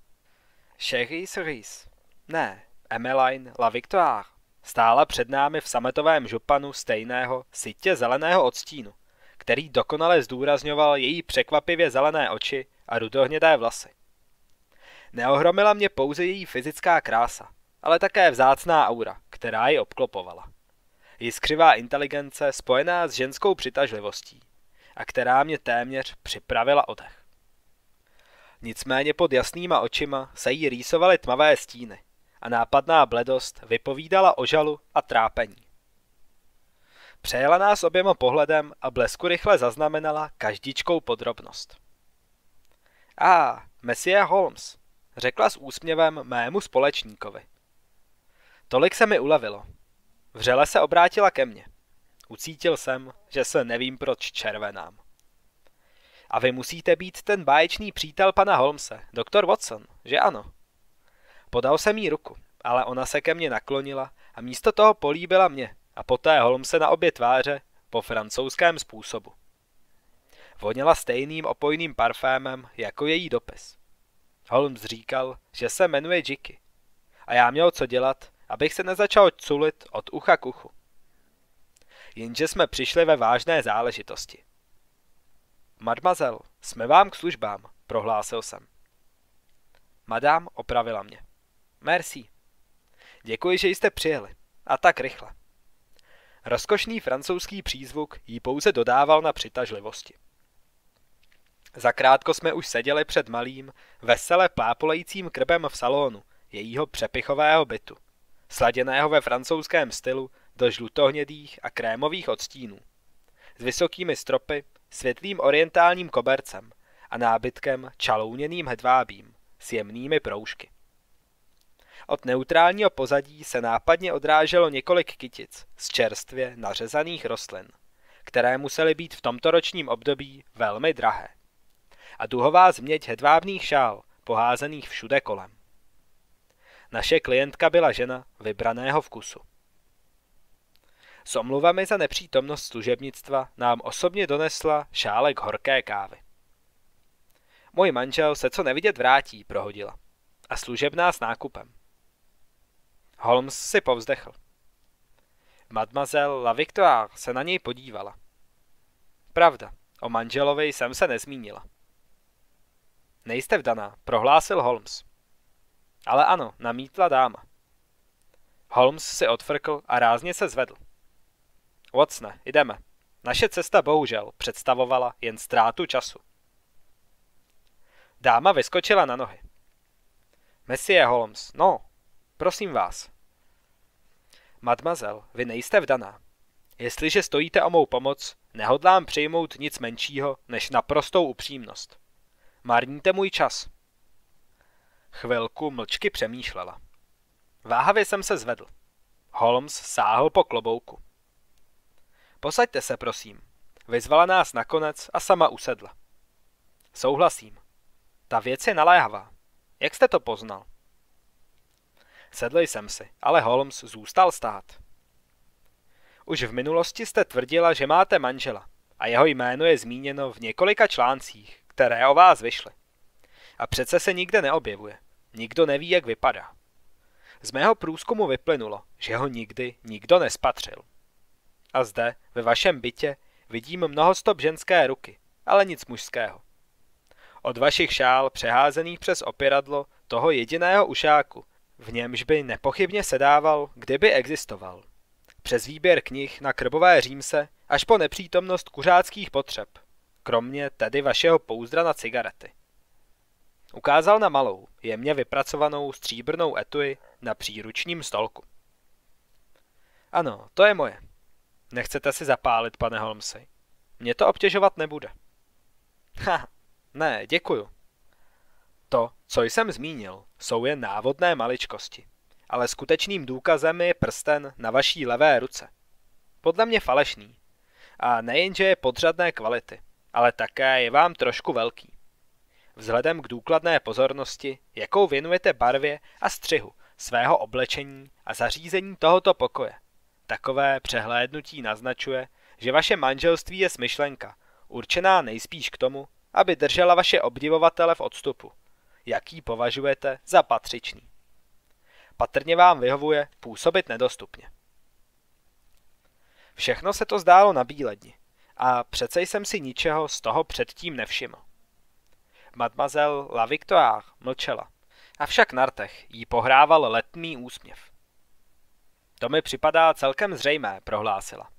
Cherie Cerise. Ne, Emmeline La Victoire. Stála před námi v sametovém županu stejného, sitě zeleného odstínu, který dokonale zdůrazňoval její překvapivě zelené oči a rudohnědé vlasy. Neohromila mě pouze její fyzická krása, ale také vzácná aura, která ji obklopovala. Jiskřivá inteligence spojená s ženskou přitažlivostí a která mě téměř připravila o dech. Nicméně pod jasnýma očima se jí rýsovaly tmavé stíny a nápadná bledost vypovídala o žalu a trápení. Přejela nás oběma pohledem a blesku rychle zaznamenala každičkou podrobnost. A, ah, Messie Holmes, řekla s úsměvem mému společníkovi. Tolik se mi ulevilo. Vřele se obrátila ke mně. Ucítil jsem, že se nevím proč červenám. A vy musíte být ten báječný přítel pana Holmese, doktor Watson, že ano? Podal jsem jí ruku, ale ona se ke mně naklonila a místo toho políbila mě a poté Holmese na obě tváře po francouzském způsobu. Voněla stejným opojným parfémem jako její dopis. Holmes říkal, že se jmenuje Jicky. A já měl co dělat, abych se nezačal culit od ucha k uchu. Jenže jsme přišli ve vážné záležitosti. Mademoiselle, jsme vám k službám, prohlásil jsem. Madame opravila mě. Merci. Děkuji, že jste přijeli. A tak rychle. Rozkošný francouzský přízvuk jí pouze dodával na přitažlivosti. Zakrátko jsme už seděli před malým, vesele plápolejícím krbem v salonu jejího přepichového bytu, sladěného ve francouzském stylu do žlutohnědých a krémových odstínů, s vysokými stropy, světlým orientálním kobercem a nábytkem čalouněným hedvábím s jemnými proužky. Od neutrálního pozadí se nápadně odráželo několik kytic z čerstvě nařezaných rostlin, které musely být v tomto ročním období velmi drahé. A duhová změť hedvábných šál, poházených všude kolem. Naše klientka byla žena vybraného vkusu. S omluvami za nepřítomnost služebnictva nám osobně donesla šálek horké kávy. Můj manžel se co nevidět vrátí, prohodila. A služebná s nákupem. Holmes si povzdechl. Mademoiselle La Victoire se na něj podívala. Pravda, o manželovi jsem se nezmínila. Nejste vdaná, prohlásil Holmes. Ale ano, namítla dáma. Holmes si odfrkl a rázně se zvedl. Watsone, jdeme. Naše cesta bohužel představovala jen ztrátu času. Dáma vyskočila na nohy. Messie Holmes, no, prosím vás. Mademoiselle, vy nejste vdaná. Jestliže stojíte o mou pomoc, nehodlám přijmout nic menšího než naprostou upřímnost. Marníte můj čas. Chvilku mlčky přemýšlela. Váhavě jsem se zvedl. Holmes sáhl po klobouku. Posaďte se, prosím. Vyzvala nás nakonec a sama usedla. Souhlasím. Ta věc je naléhavá. Jak jste to poznal? Sedl jsem si, ale Holmes zůstal stát. Už v minulosti jste tvrdila, že máte manžela a jeho jméno je zmíněno v několika článcích, které o vás vyšly. A přece se nikde neobjevuje. Nikdo neví, jak vypadá. Z mého průzkumu vyplynulo, že ho nikdy nikdo nespatřil. A zde, ve vašem bytě, vidím mnoho stop ženské ruky, ale nic mužského. Od vašich šál přeházených přes opěradlo toho jediného ušáku, v němž by nepochybně sedával, kdyby existoval. Přes výběr knih na krbové římse až po nepřítomnost kuřáckých potřeb, kromě tedy vašeho pouzdra na cigarety. Ukázal na malou, jemně vypracovanou stříbrnou etui na příručním stolku. Ano, to je moje. Nechcete si zapálit, pane Holmesy? Mě to obtěžovat nebude. Ha, ne, děkuju. To, co jsem zmínil, jsou jen návodné maličkosti, ale skutečným důkazem je prsten na vaší levé ruce. Podle mě falešný. A nejenže je podřadné kvality, ale také je vám trošku velký. Vzhledem k důkladné pozornosti, jakou věnujete barvě a střihu svého oblečení a zařízení tohoto pokoje, takové přehlédnutí naznačuje, že vaše manželství je smyšlenka, určená nejspíš k tomu, aby držela vaše obdivovatele v odstupu jaký považujete za patřičný. Patrně vám vyhovuje působit nedostupně. Všechno se to zdálo na bíledni a přece jsem si ničeho z toho předtím nevšiml. Mademoiselle La Victoire mlčela, avšak na rtech jí pohrával letný úsměv. To mi připadá celkem zřejmé, prohlásila.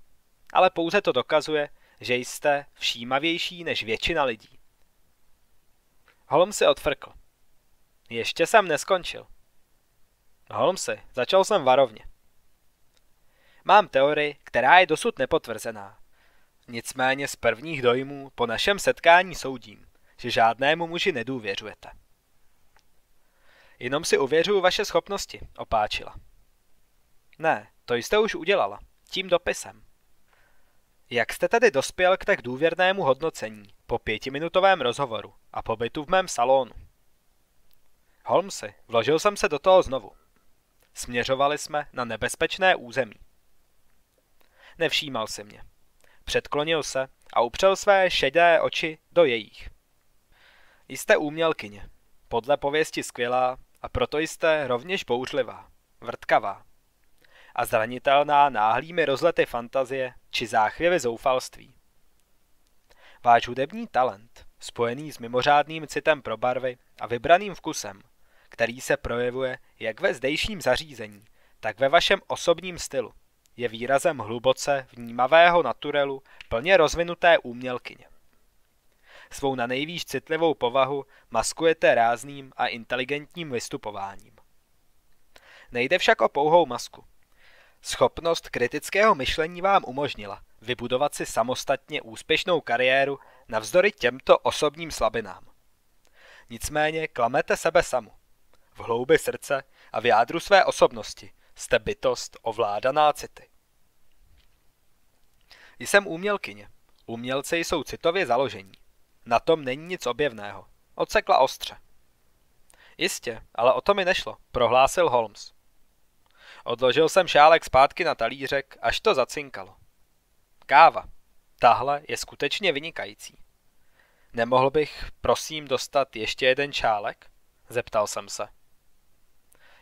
Ale pouze to dokazuje, že jste všímavější než většina lidí. Holmes si odfrkl. Ještě jsem neskončil. Holmesy, začal jsem varovně. Mám teorii, která je dosud nepotvrzená. Nicméně z prvních dojmů po našem setkání soudím, že žádnému muži nedůvěřujete. Jenom si uvěřuju vaše schopnosti, opáčila. Ne, to jste už udělala, tím dopisem. Jak jste tedy dospěl k tak důvěrnému hodnocení po pětiminutovém rozhovoru a pobytu v mém salonu? Holmesy, vložil jsem se do toho znovu. Směřovali jsme na nebezpečné území. Nevšímal si mě. Předklonil se a upřel své šedé oči do jejich. Jste úmělkyně, podle pověsti skvělá a proto jste rovněž bouřlivá, vrtkavá a zranitelná náhlými rozlety fantazie či záchvěvy zoufalství. Váš hudební talent, spojený s mimořádným citem pro barvy a vybraným vkusem, který se projevuje jak ve zdejším zařízení, tak ve vašem osobním stylu, je výrazem hluboce vnímavého naturelu plně rozvinuté úmělkyně. Svou na nejvýš citlivou povahu maskujete rázným a inteligentním vystupováním. Nejde však o pouhou masku. Schopnost kritického myšlení vám umožnila vybudovat si samostatně úspěšnou kariéru navzdory těmto osobním slabinám. Nicméně klamete sebe samu. V hloubi srdce a v jádru své osobnosti jste bytost ovládaná city. Jsem umělkyně. Umělci jsou citově založení. Na tom není nic objevného. Odsekla ostře. Jistě, ale o to mi nešlo, prohlásil Holmes. Odložil jsem šálek zpátky na talířek, až to zacinkalo. Káva. Tahle je skutečně vynikající. Nemohl bych, prosím, dostat ještě jeden šálek? Zeptal jsem se.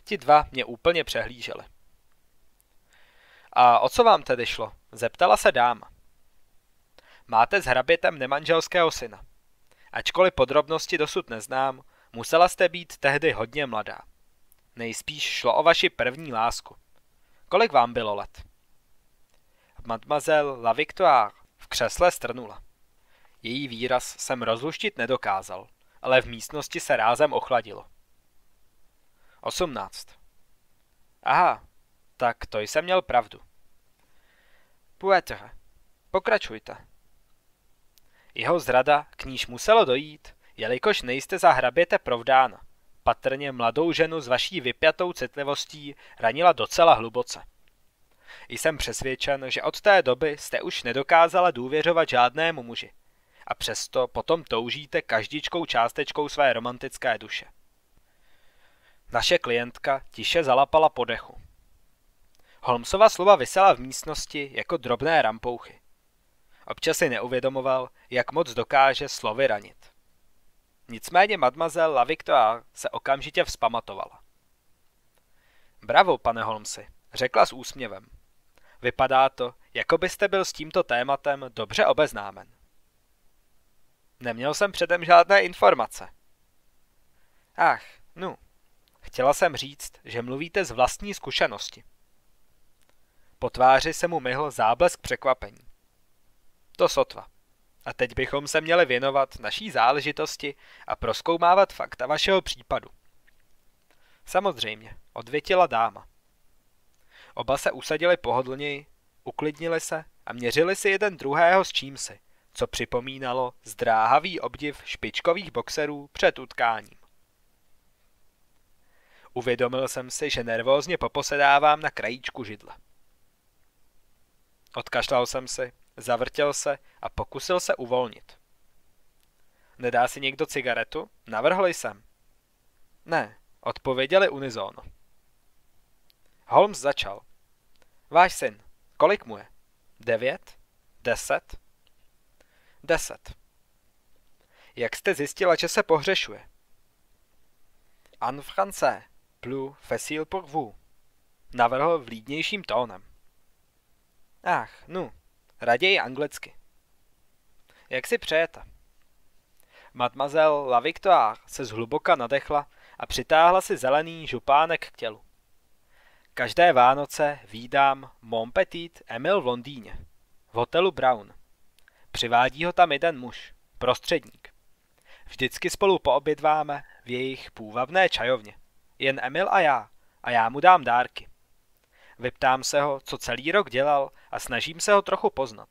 Ti dva mě úplně přehlíželi. A o co vám tedy šlo? Zeptala se dáma. Máte s hrabětem nemanželského syna. Ačkoliv podrobnosti dosud neznám, musela jste být tehdy hodně mladá. Nejspíš šlo o vaši první lásku. Kolik vám bylo let? Mademoiselle La Victoire v křesle strnula. Její výraz jsem rozluštit nedokázal, ale v místnosti se rázem ochladilo. 18. Aha, tak to jsem měl pravdu. Puetre, pokračujte. Jeho zrada k níž muselo dojít, jelikož nejste za hraběte provdána. Patrně mladou ženu s vaší vypjatou citlivostí ranila docela hluboce. Jsem přesvědčen, že od té doby jste už nedokázala důvěřovat žádnému muži. A přesto potom toužíte každičkou částečkou své romantické duše. Naše klientka tiše zalapala po dechu. Holmesova slova vysela v místnosti jako drobné rampouchy. Občas si neuvědomoval, jak moc dokáže slovy ranit. Nicméně mademoiselle La Victoire se okamžitě vzpamatovala. Bravo, pane Holmesy, řekla s úsměvem. Vypadá to, jako byste byl s tímto tématem dobře obeznámen. Neměl jsem předem žádné informace. Ach, nu, chtěla jsem říct, že mluvíte z vlastní zkušenosti. Po tváři se mu myhl záblesk překvapení. To sotva. A teď bychom se měli věnovat naší záležitosti a proskoumávat fakta vašeho případu. Samozřejmě, odvětila dáma. Oba se usadili pohodlněji, uklidnili se a měřili si jeden druhého s čím si, co připomínalo zdráhavý obdiv špičkových boxerů před utkáním. Uvědomil jsem si, že nervózně poposedávám na krajíčku židle. Odkašlal jsem si, zavrtěl se a pokusil se uvolnit. Nedá si někdo cigaretu? Navrhl jsem. Ne, odpověděli unizono. Holmes začal. Váš syn, kolik mu je? Devět? Deset? Deset. Jak jste zjistila, že se pohřešuje? En français, plus facile pour vous. Navrhl vlídnějším tónem. Ach, nu, raději anglicky. Jak si přejete? Mademoiselle La Victoire se zhluboka nadechla a přitáhla si zelený župánek k tělu. Každé Vánoce vídám Mon Petit Emil v Londýně, v hotelu Brown. Přivádí ho tam jeden muž, prostředník. Vždycky spolu poobědváme v jejich půvabné čajovně. Jen Emil a já. A já mu dám dárky. Vyptám se ho, co celý rok dělal a snažím se ho trochu poznat.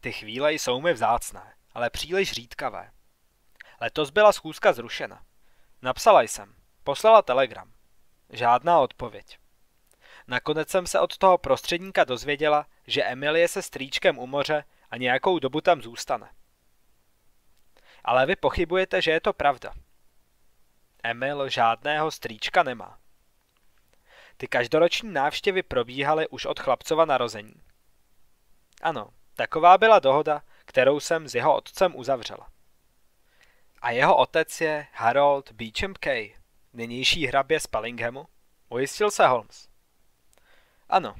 Ty chvíle jsou mi vzácné, ale příliš řídkavé. Letos byla schůzka zrušena. Napsala jsem, poslala telegram. Žádná odpověď. Nakonec jsem se od toho prostředníka dozvěděla, že Emil je se strýčkem u moře a nějakou dobu tam zůstane. Ale vy pochybujete, že je to pravda. Emil žádného strýčka nemá. Ty každoroční návštěvy probíhaly už od chlapcova narození. Ano, taková byla dohoda, kterou jsem s jeho otcem uzavřela. A jeho otec je Harold Beecham Kay, nynější hrabě z Pallinghamu? Ujistil se Holmes. Ano.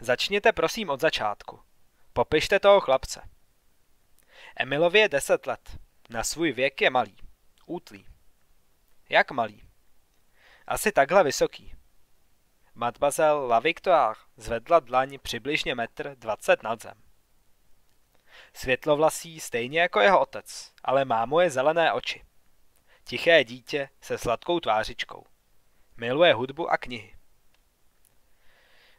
Začněte prosím od začátku. Popište toho chlapce. Emilovi je deset let. Na svůj věk je malý. Útlý. Jak malý? Asi takhle vysoký. Mademoiselle La Victoire zvedla dlaň přibližně metr dvacet nad zem. Světlovlasý stejně jako jeho otec, ale má moje zelené oči. Tiché dítě se sladkou tvářičkou. Miluje hudbu a knihy.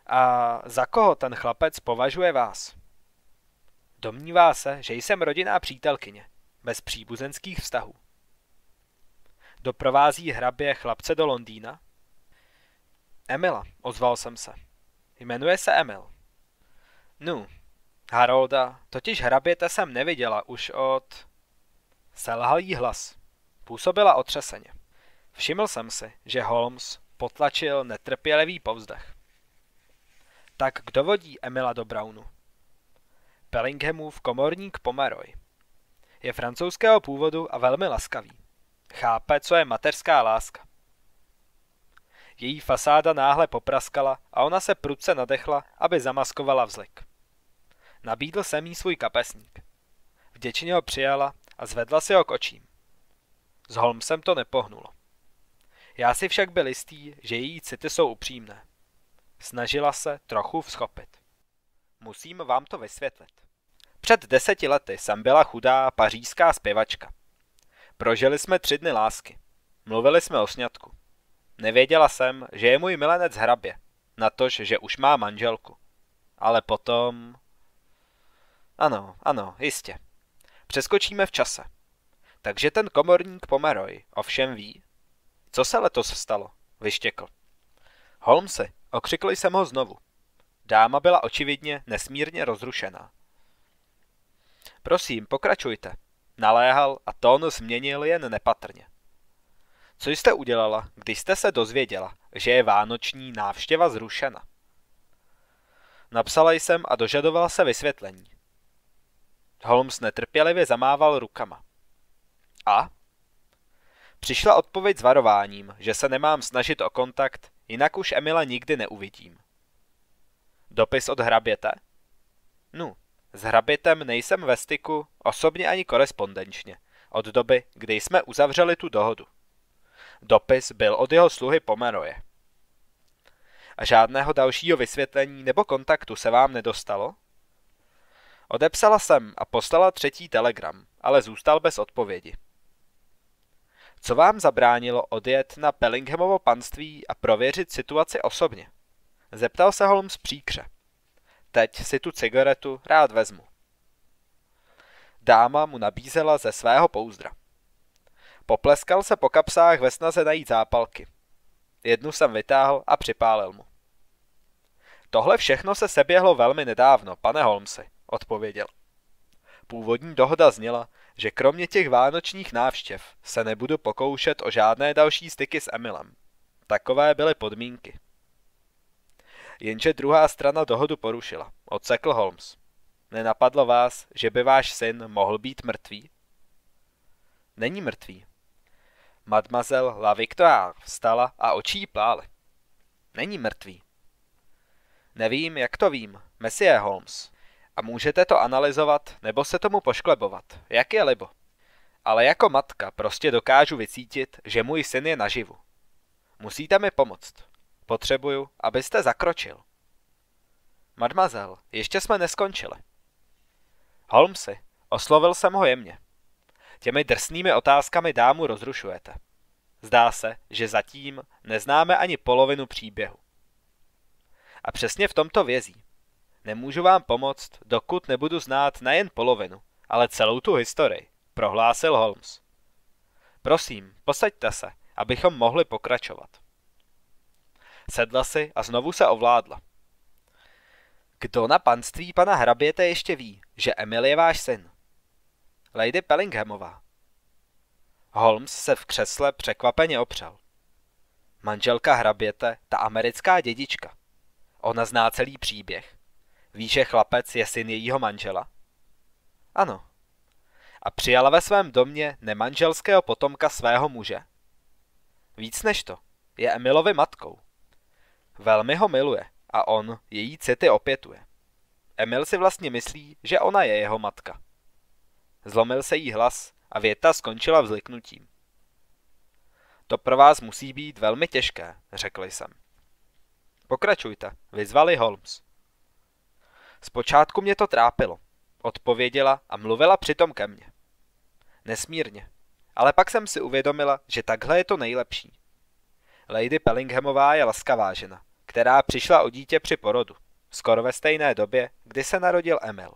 A za koho ten chlapec považuje vás? Domnívá se, že jsem rodinná přítelkyně, bez příbuzenských vztahů. Doprovází hrabě chlapce do Londýna? Emila, ozval jsem se. Jmenuje se Emil. Nu, Harolda, totiž hraběte jsem neviděla už od... Selhal jí hlas. Působila otřeseně. Všiml jsem si, že Holmes potlačil netrpělivý povzdech. Tak kdo vodí Emila do Brownu? Bellinghamův komorník Pomeroy. Je francouzského původu a velmi laskavý. Chápe, co je mateřská láska. Její fasáda náhle popraskala a ona se prudce nadechla, aby zamaskovala vzlik. Nabídl jsem jí svůj kapesník. Vděčně ho přijala a zvedla si ho k očím. S Holmesem to nepohnulo. Já si však byl jistý, že její city jsou upřímné. Snažila se trochu vzchopit. Musím vám to vysvětlit. Před deseti lety jsem byla chudá pařížská zpěvačka. Prožili jsme tři dny lásky. Mluvili jsme o sňatku. Nevěděla jsem, že je můj milenec hrabě, natož, že už má manželku. Ale potom... Ano, ano, jistě. Přeskočíme v čase. Takže ten komorník Pomeroy ovšem ví. Co se letos stalo? Vyštěkl. Holmesy, okřikl jsem ho znovu. Dáma byla očividně nesmírně rozrušená. Prosím, pokračujte. Naléhal a tón změnil jen nepatrně. Co jste udělala, když jste se dozvěděla, že je vánoční návštěva zrušena? Napsala jsem a dožadovala se vysvětlení. Holmes netrpělivě zamával rukama. A? Přišla odpověď s varováním, že se nemám snažit o kontakt, jinak už Emila nikdy neuvidím. Dopis od hraběte? Nu, s hrabětem nejsem ve styku, osobně ani korespondenčně, od doby, kdy jsme uzavřeli tu dohodu. Dopis byl od jeho sluhy Pomeroje. A žádného dalšího vysvětlení nebo kontaktu se vám nedostalo? Odepsala jsem a poslala třetí telegram, ale zůstal bez odpovědi. Co vám zabránilo odjet na Pellinghamovo panství a prověřit situaci osobně? Zeptal se Holmes příkře. Teď si tu cigaretu rád vezmu. Dáma mu nabízela ze svého pouzdra. Popleskal se po kapsách ve snaze najít zápalky. Jednu jsem vytáhl a připálil mu. Tohle všechno se seběhlo velmi nedávno, pane Holmesy, odpověděl. Původní dohoda zněla, že kromě těch vánočních návštěv se nebudu pokoušet o žádné další styky s Emilem. Takové byly podmínky. Jenže druhá strana dohodu porušila. Odsekl Holmes. Nenapadlo vás, že by váš syn mohl být mrtvý? Není mrtvý. Mademoiselle La Victoire vstala a očí plály. Není mrtvý. Nevím, jak to vím, Monsieur Holmes. A můžete to analyzovat, nebo se tomu pošklebovat. Jak je libo? ale jako matka prostě dokážu vycítit, že můj syn je naživu. Musíte mi pomoct. Potřebuju, abyste zakročil. Mademoiselle, ještě jsme neskončili. Holmesy, oslovil jsem ho jemně. Těmi drsnými otázkami dámu rozrušujete. Zdá se, že zatím neznáme ani polovinu příběhu. A přesně v tomto vězí. Nemůžu vám pomoct, dokud nebudu znát nejen polovinu, ale celou tu historii, prohlásil Holmes. Prosím, posaďte se, abychom mohli pokračovat. Sedla si a znovu se ovládla. Kdo na panství pana hraběte ještě ví, že Emil je váš syn? Lady Pellinghamová. Holmes se v křesle překvapeně opřel. Manželka hraběte, ta americká dědička. Ona zná celý příběh. Ví, že chlapec je syn jejího manžela? Ano. A přijala ve svém domě nemanželského potomka svého muže? Víc než to. Je Emilovi matkou. Velmi ho miluje a on její city opětuje. Emil si vlastně myslí, že ona je jeho matka. Zlomil se jí hlas a věta skončila vzliknutím. To pro vás musí být velmi těžké, řekl jsem. Pokračujte, vyzvali Holmes. Zpočátku mě to trápilo, odpověděla a mluvila přitom ke mně. Nesmírně, ale pak jsem si uvědomila, že takhle je to nejlepší. Lady Pellinghamová je laskavá žena, která přišla o dítě při porodu, skoro ve stejné době, kdy se narodil Emil.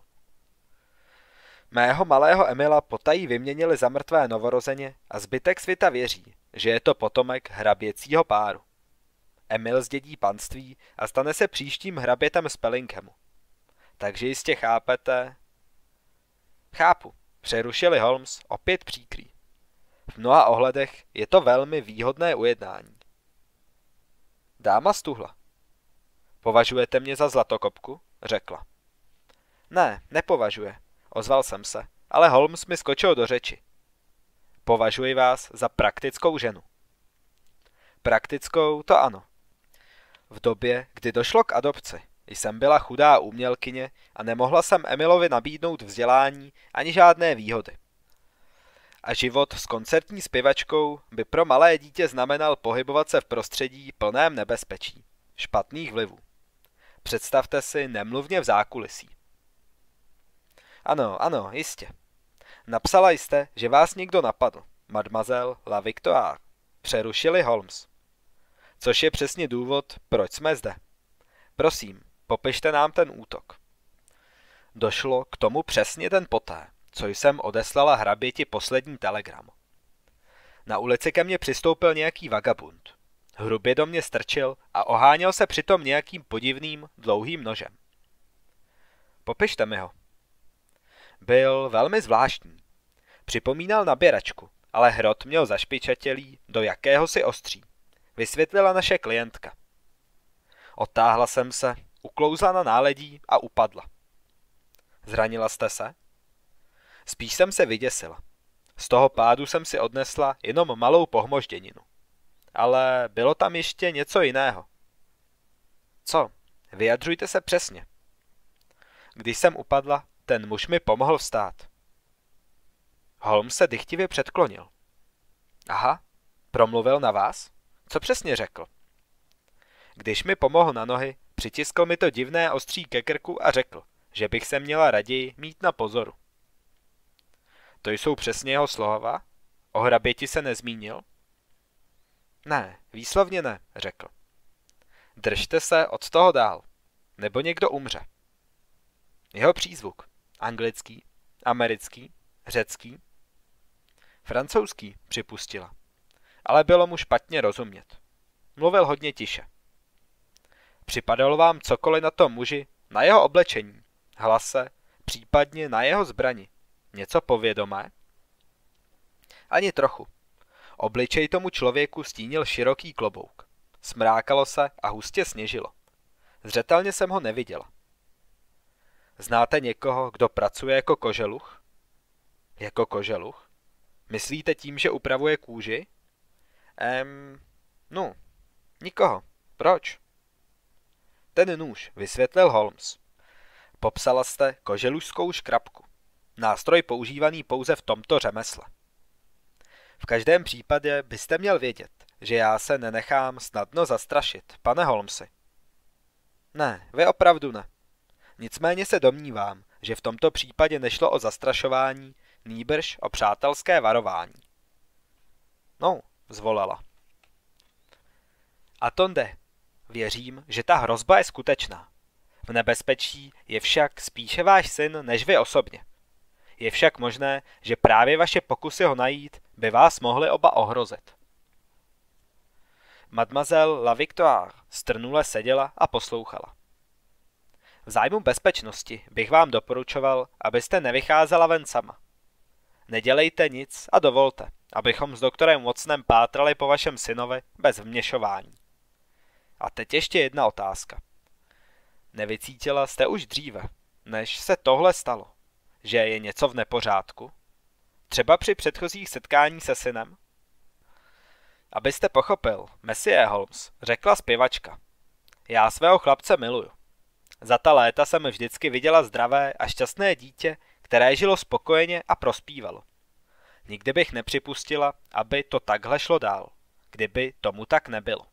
Mého malého Emila potají vyměnili za mrtvé novorozeně a zbytek světa věří, že je to potomek hraběcího páru. Emil zdědí panství a stane se příštím hrabětem z Pellinghamu. Takže jistě chápete... Chápu, přerušili Holmes, opět příkrý. V mnoha ohledech je to velmi výhodné ujednání. Dáma stuhla. Považujete mě za zlatokopku? Řekla. Ne, nepovažuje, ozval jsem se, ale Holmes mi skočil do řeči. Považuji vás za praktickou ženu. Praktickou to ano. V době, kdy došlo k adopci, jsem byla chudá umělkyně a nemohla jsem Emilovi nabídnout vzdělání ani žádné výhody. A život s koncertní zpěvačkou by pro malé dítě znamenal pohybovat se v prostředí plném nebezpečí, špatných vlivů. Představte si nemluvně v zákulisí. Ano, ano, jistě. Napsala jste, že vás někdo napadl, mademoiselle La Victoire. Přerušili Holmes. Což je přesně důvod, proč jsme zde. Prosím, popište nám ten útok. Došlo k tomu přesně den poté, co jsem odeslala hraběti poslední telegram. Na ulici ke mně přistoupil nějaký vagabund. Hrubě do mě strčil a oháněl se přitom nějakým podivným, dlouhým nožem. Popište mi ho. Byl velmi zvláštní. Připomínal naběračku, ale hrot měl zašpičatělý do jakéhosi ostří. Vysvětlila naše klientka. Otáhla jsem se, uklouzla na náledí a upadla. Zranila jste se? Spíš jsem se vyděsila. Z toho pádu jsem si odnesla jenom malou pohmožděninu. Ale bylo tam ještě něco jiného. Co? Vyjadřujte se přesně. Když jsem upadla, ten muž mi pomohl vstát. Holmes se dychtivě předklonil. Aha, promluvil na vás? Co přesně řekl? Když mi pomohl na nohy, přitiskl mi to divné ostří ke krku a řekl, že bych se měla raději mít na pozoru. To jsou přesně jeho slova? O hraběti se nezmínil? Ne, výslovně ne, řekl. Držte se od toho dál, nebo někdo umře. Jeho přízvuk. Anglický, americký, řecký, francouzský, připustila. Ale bylo mu špatně rozumět. Mluvil hodně tiše. Připadalo vám cokoliv na tom muži, na jeho oblečení, hlase, případně na jeho zbrani, něco povědomé? Ani trochu. Obličej tomu člověku stínil široký klobouk. Smrákalo se a hustě sněžilo. Zřetelně jsem ho neviděla. Znáte někoho, kdo pracuje jako koželuch? Jako koželuch? Myslíte tím, že upravuje kůži? Ehm, no, nikoho. Proč? Ten nůž, vysvětlil Holmes. Popsala jste koželužskou škrabku. Nástroj používaný pouze v tomto řemesle. V každém případě byste měl vědět, že já se nenechám snadno zastrašit, pane Holmesy. Ne, vy opravdu ne. Nicméně se domnívám, že v tomto případě nešlo o zastrašování, nýbrž o přátelské varování. No, zvolala. A tonde, věřím, že ta hrozba je skutečná. V nebezpečí je však spíše váš syn než vy osobně. Je však možné, že právě vaše pokusy ho najít by vás mohly oba ohrozit. Mademoiselle La Victoire strnule seděla a poslouchala. V zájmu bezpečnosti bych vám doporučoval, abyste nevycházela ven sama. Nedělejte nic a dovolte, abychom s doktorem Watsonem pátrali po vašem synovi bez vměšování. A teď ještě jedna otázka. Nevycítila jste už dříve, než se tohle stalo, že je něco v nepořádku? Třeba při předchozích setkání se synem? Abyste pochopil, Messie Holmes, řekla zpěvačka. Já svého chlapce miluju. Za ta léta jsem vždycky viděla zdravé a šťastné dítě, které žilo spokojeně a prospívalo. Nikdy bych nepřipustila, aby to takhle šlo dál, kdyby tomu tak nebylo.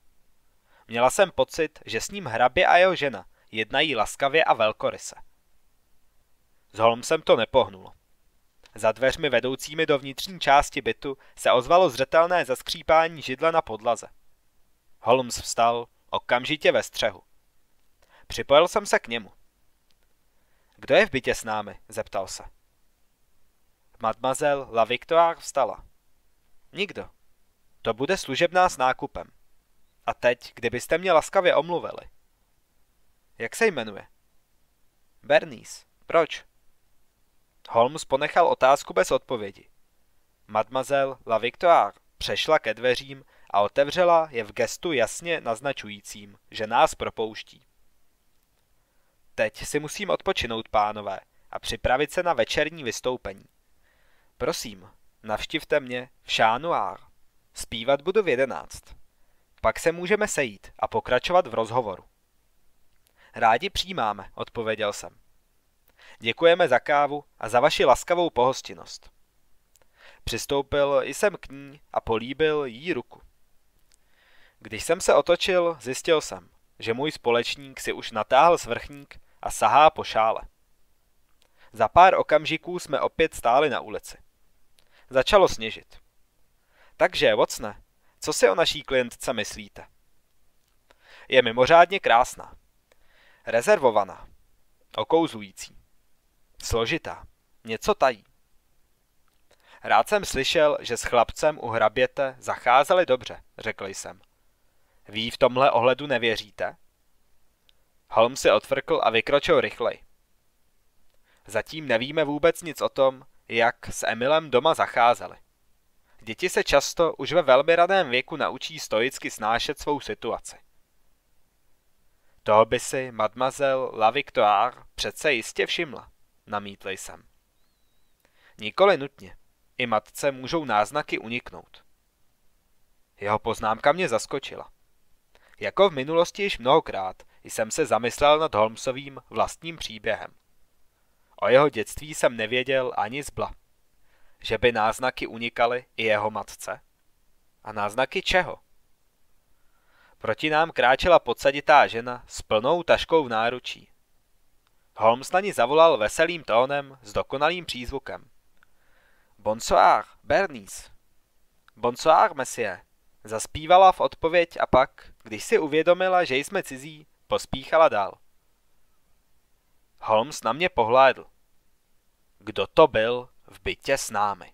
Měla jsem pocit, že s ním hrabě a jeho žena jednají laskavě a velkoryse. S Holmesem to nepohnulo. Za dveřmi vedoucími do vnitřní části bytu se ozvalo zřetelné zaskřípání židla na podlaze. Holmes vstal, okamžitě ve střehu. Připojil jsem se k němu. Kdo je v bytě s námi? zeptal se. Mademoiselle La Victoire vstala. Nikdo. To bude služebná s nákupem. A teď, kdybyste mě laskavě omluvili. Jak se jmenuje? Bernice. Proč? Holmes ponechal otázku bez odpovědi. Mademoiselle La Victoire přešla ke dveřím a otevřela je v gestu jasně naznačujícím, že nás propouští. Teď si musím odpočinout, pánové, a připravit se na večerní vystoupení. Prosím, navštivte mě v Šánuár. Spívat budu v jedenáct. Pak se můžeme sejít a pokračovat v rozhovoru. Rádi přijímáme, odpověděl jsem. Děkujeme za kávu a za vaši laskavou pohostinnost. Přistoupil jsem k ní a políbil jí ruku. Když jsem se otočil, zjistil jsem, že můj společník si už natáhl svrchník a sahá po šále. Za pár okamžiků jsme opět stáli na ulici. Začalo sněžit. Takže, Watsone, co si o naší klientce myslíte? Je mimořádně krásná. Rezervovaná. Okouzlující. Složitá. Něco tají. Rád jsem slyšel, že s chlapcem u hraběte zacházeli dobře, řekl jsem. Ví v tomhle ohledu nevěříte? Holmes si odfrkl a vykročil rychleji. Zatím nevíme vůbec nic o tom, jak s Emilem doma zacházeli. Děti se často už ve velmi raném věku naučí stoicky snášet svou situaci. Toho by si mademoiselle La Victoire přece jistě všimla, namítl jsem. Nikoli nutně. I matce můžou náznaky uniknout. Jeho poznámka mě zaskočila. Jako v minulosti již mnohokrát jsem se zamyslel nad Holmesovým vlastním příběhem. O jeho dětství jsem nevěděl ani zbla. Že by náznaky unikaly i jeho matce? A náznaky čeho? Proti nám kráčela podsaditá žena s plnou taškou v náručí. Holmes na ní zavolal veselým tónem s dokonalým přízvukem. Bonsoir, Bernice. Bonsoir, monsieur. Zaspívala v odpověď a pak, když si uvědomila, že jsme cizí, pospíchala dál. Holmes na mě pohlédl. Kdo to byl v bytě s námi?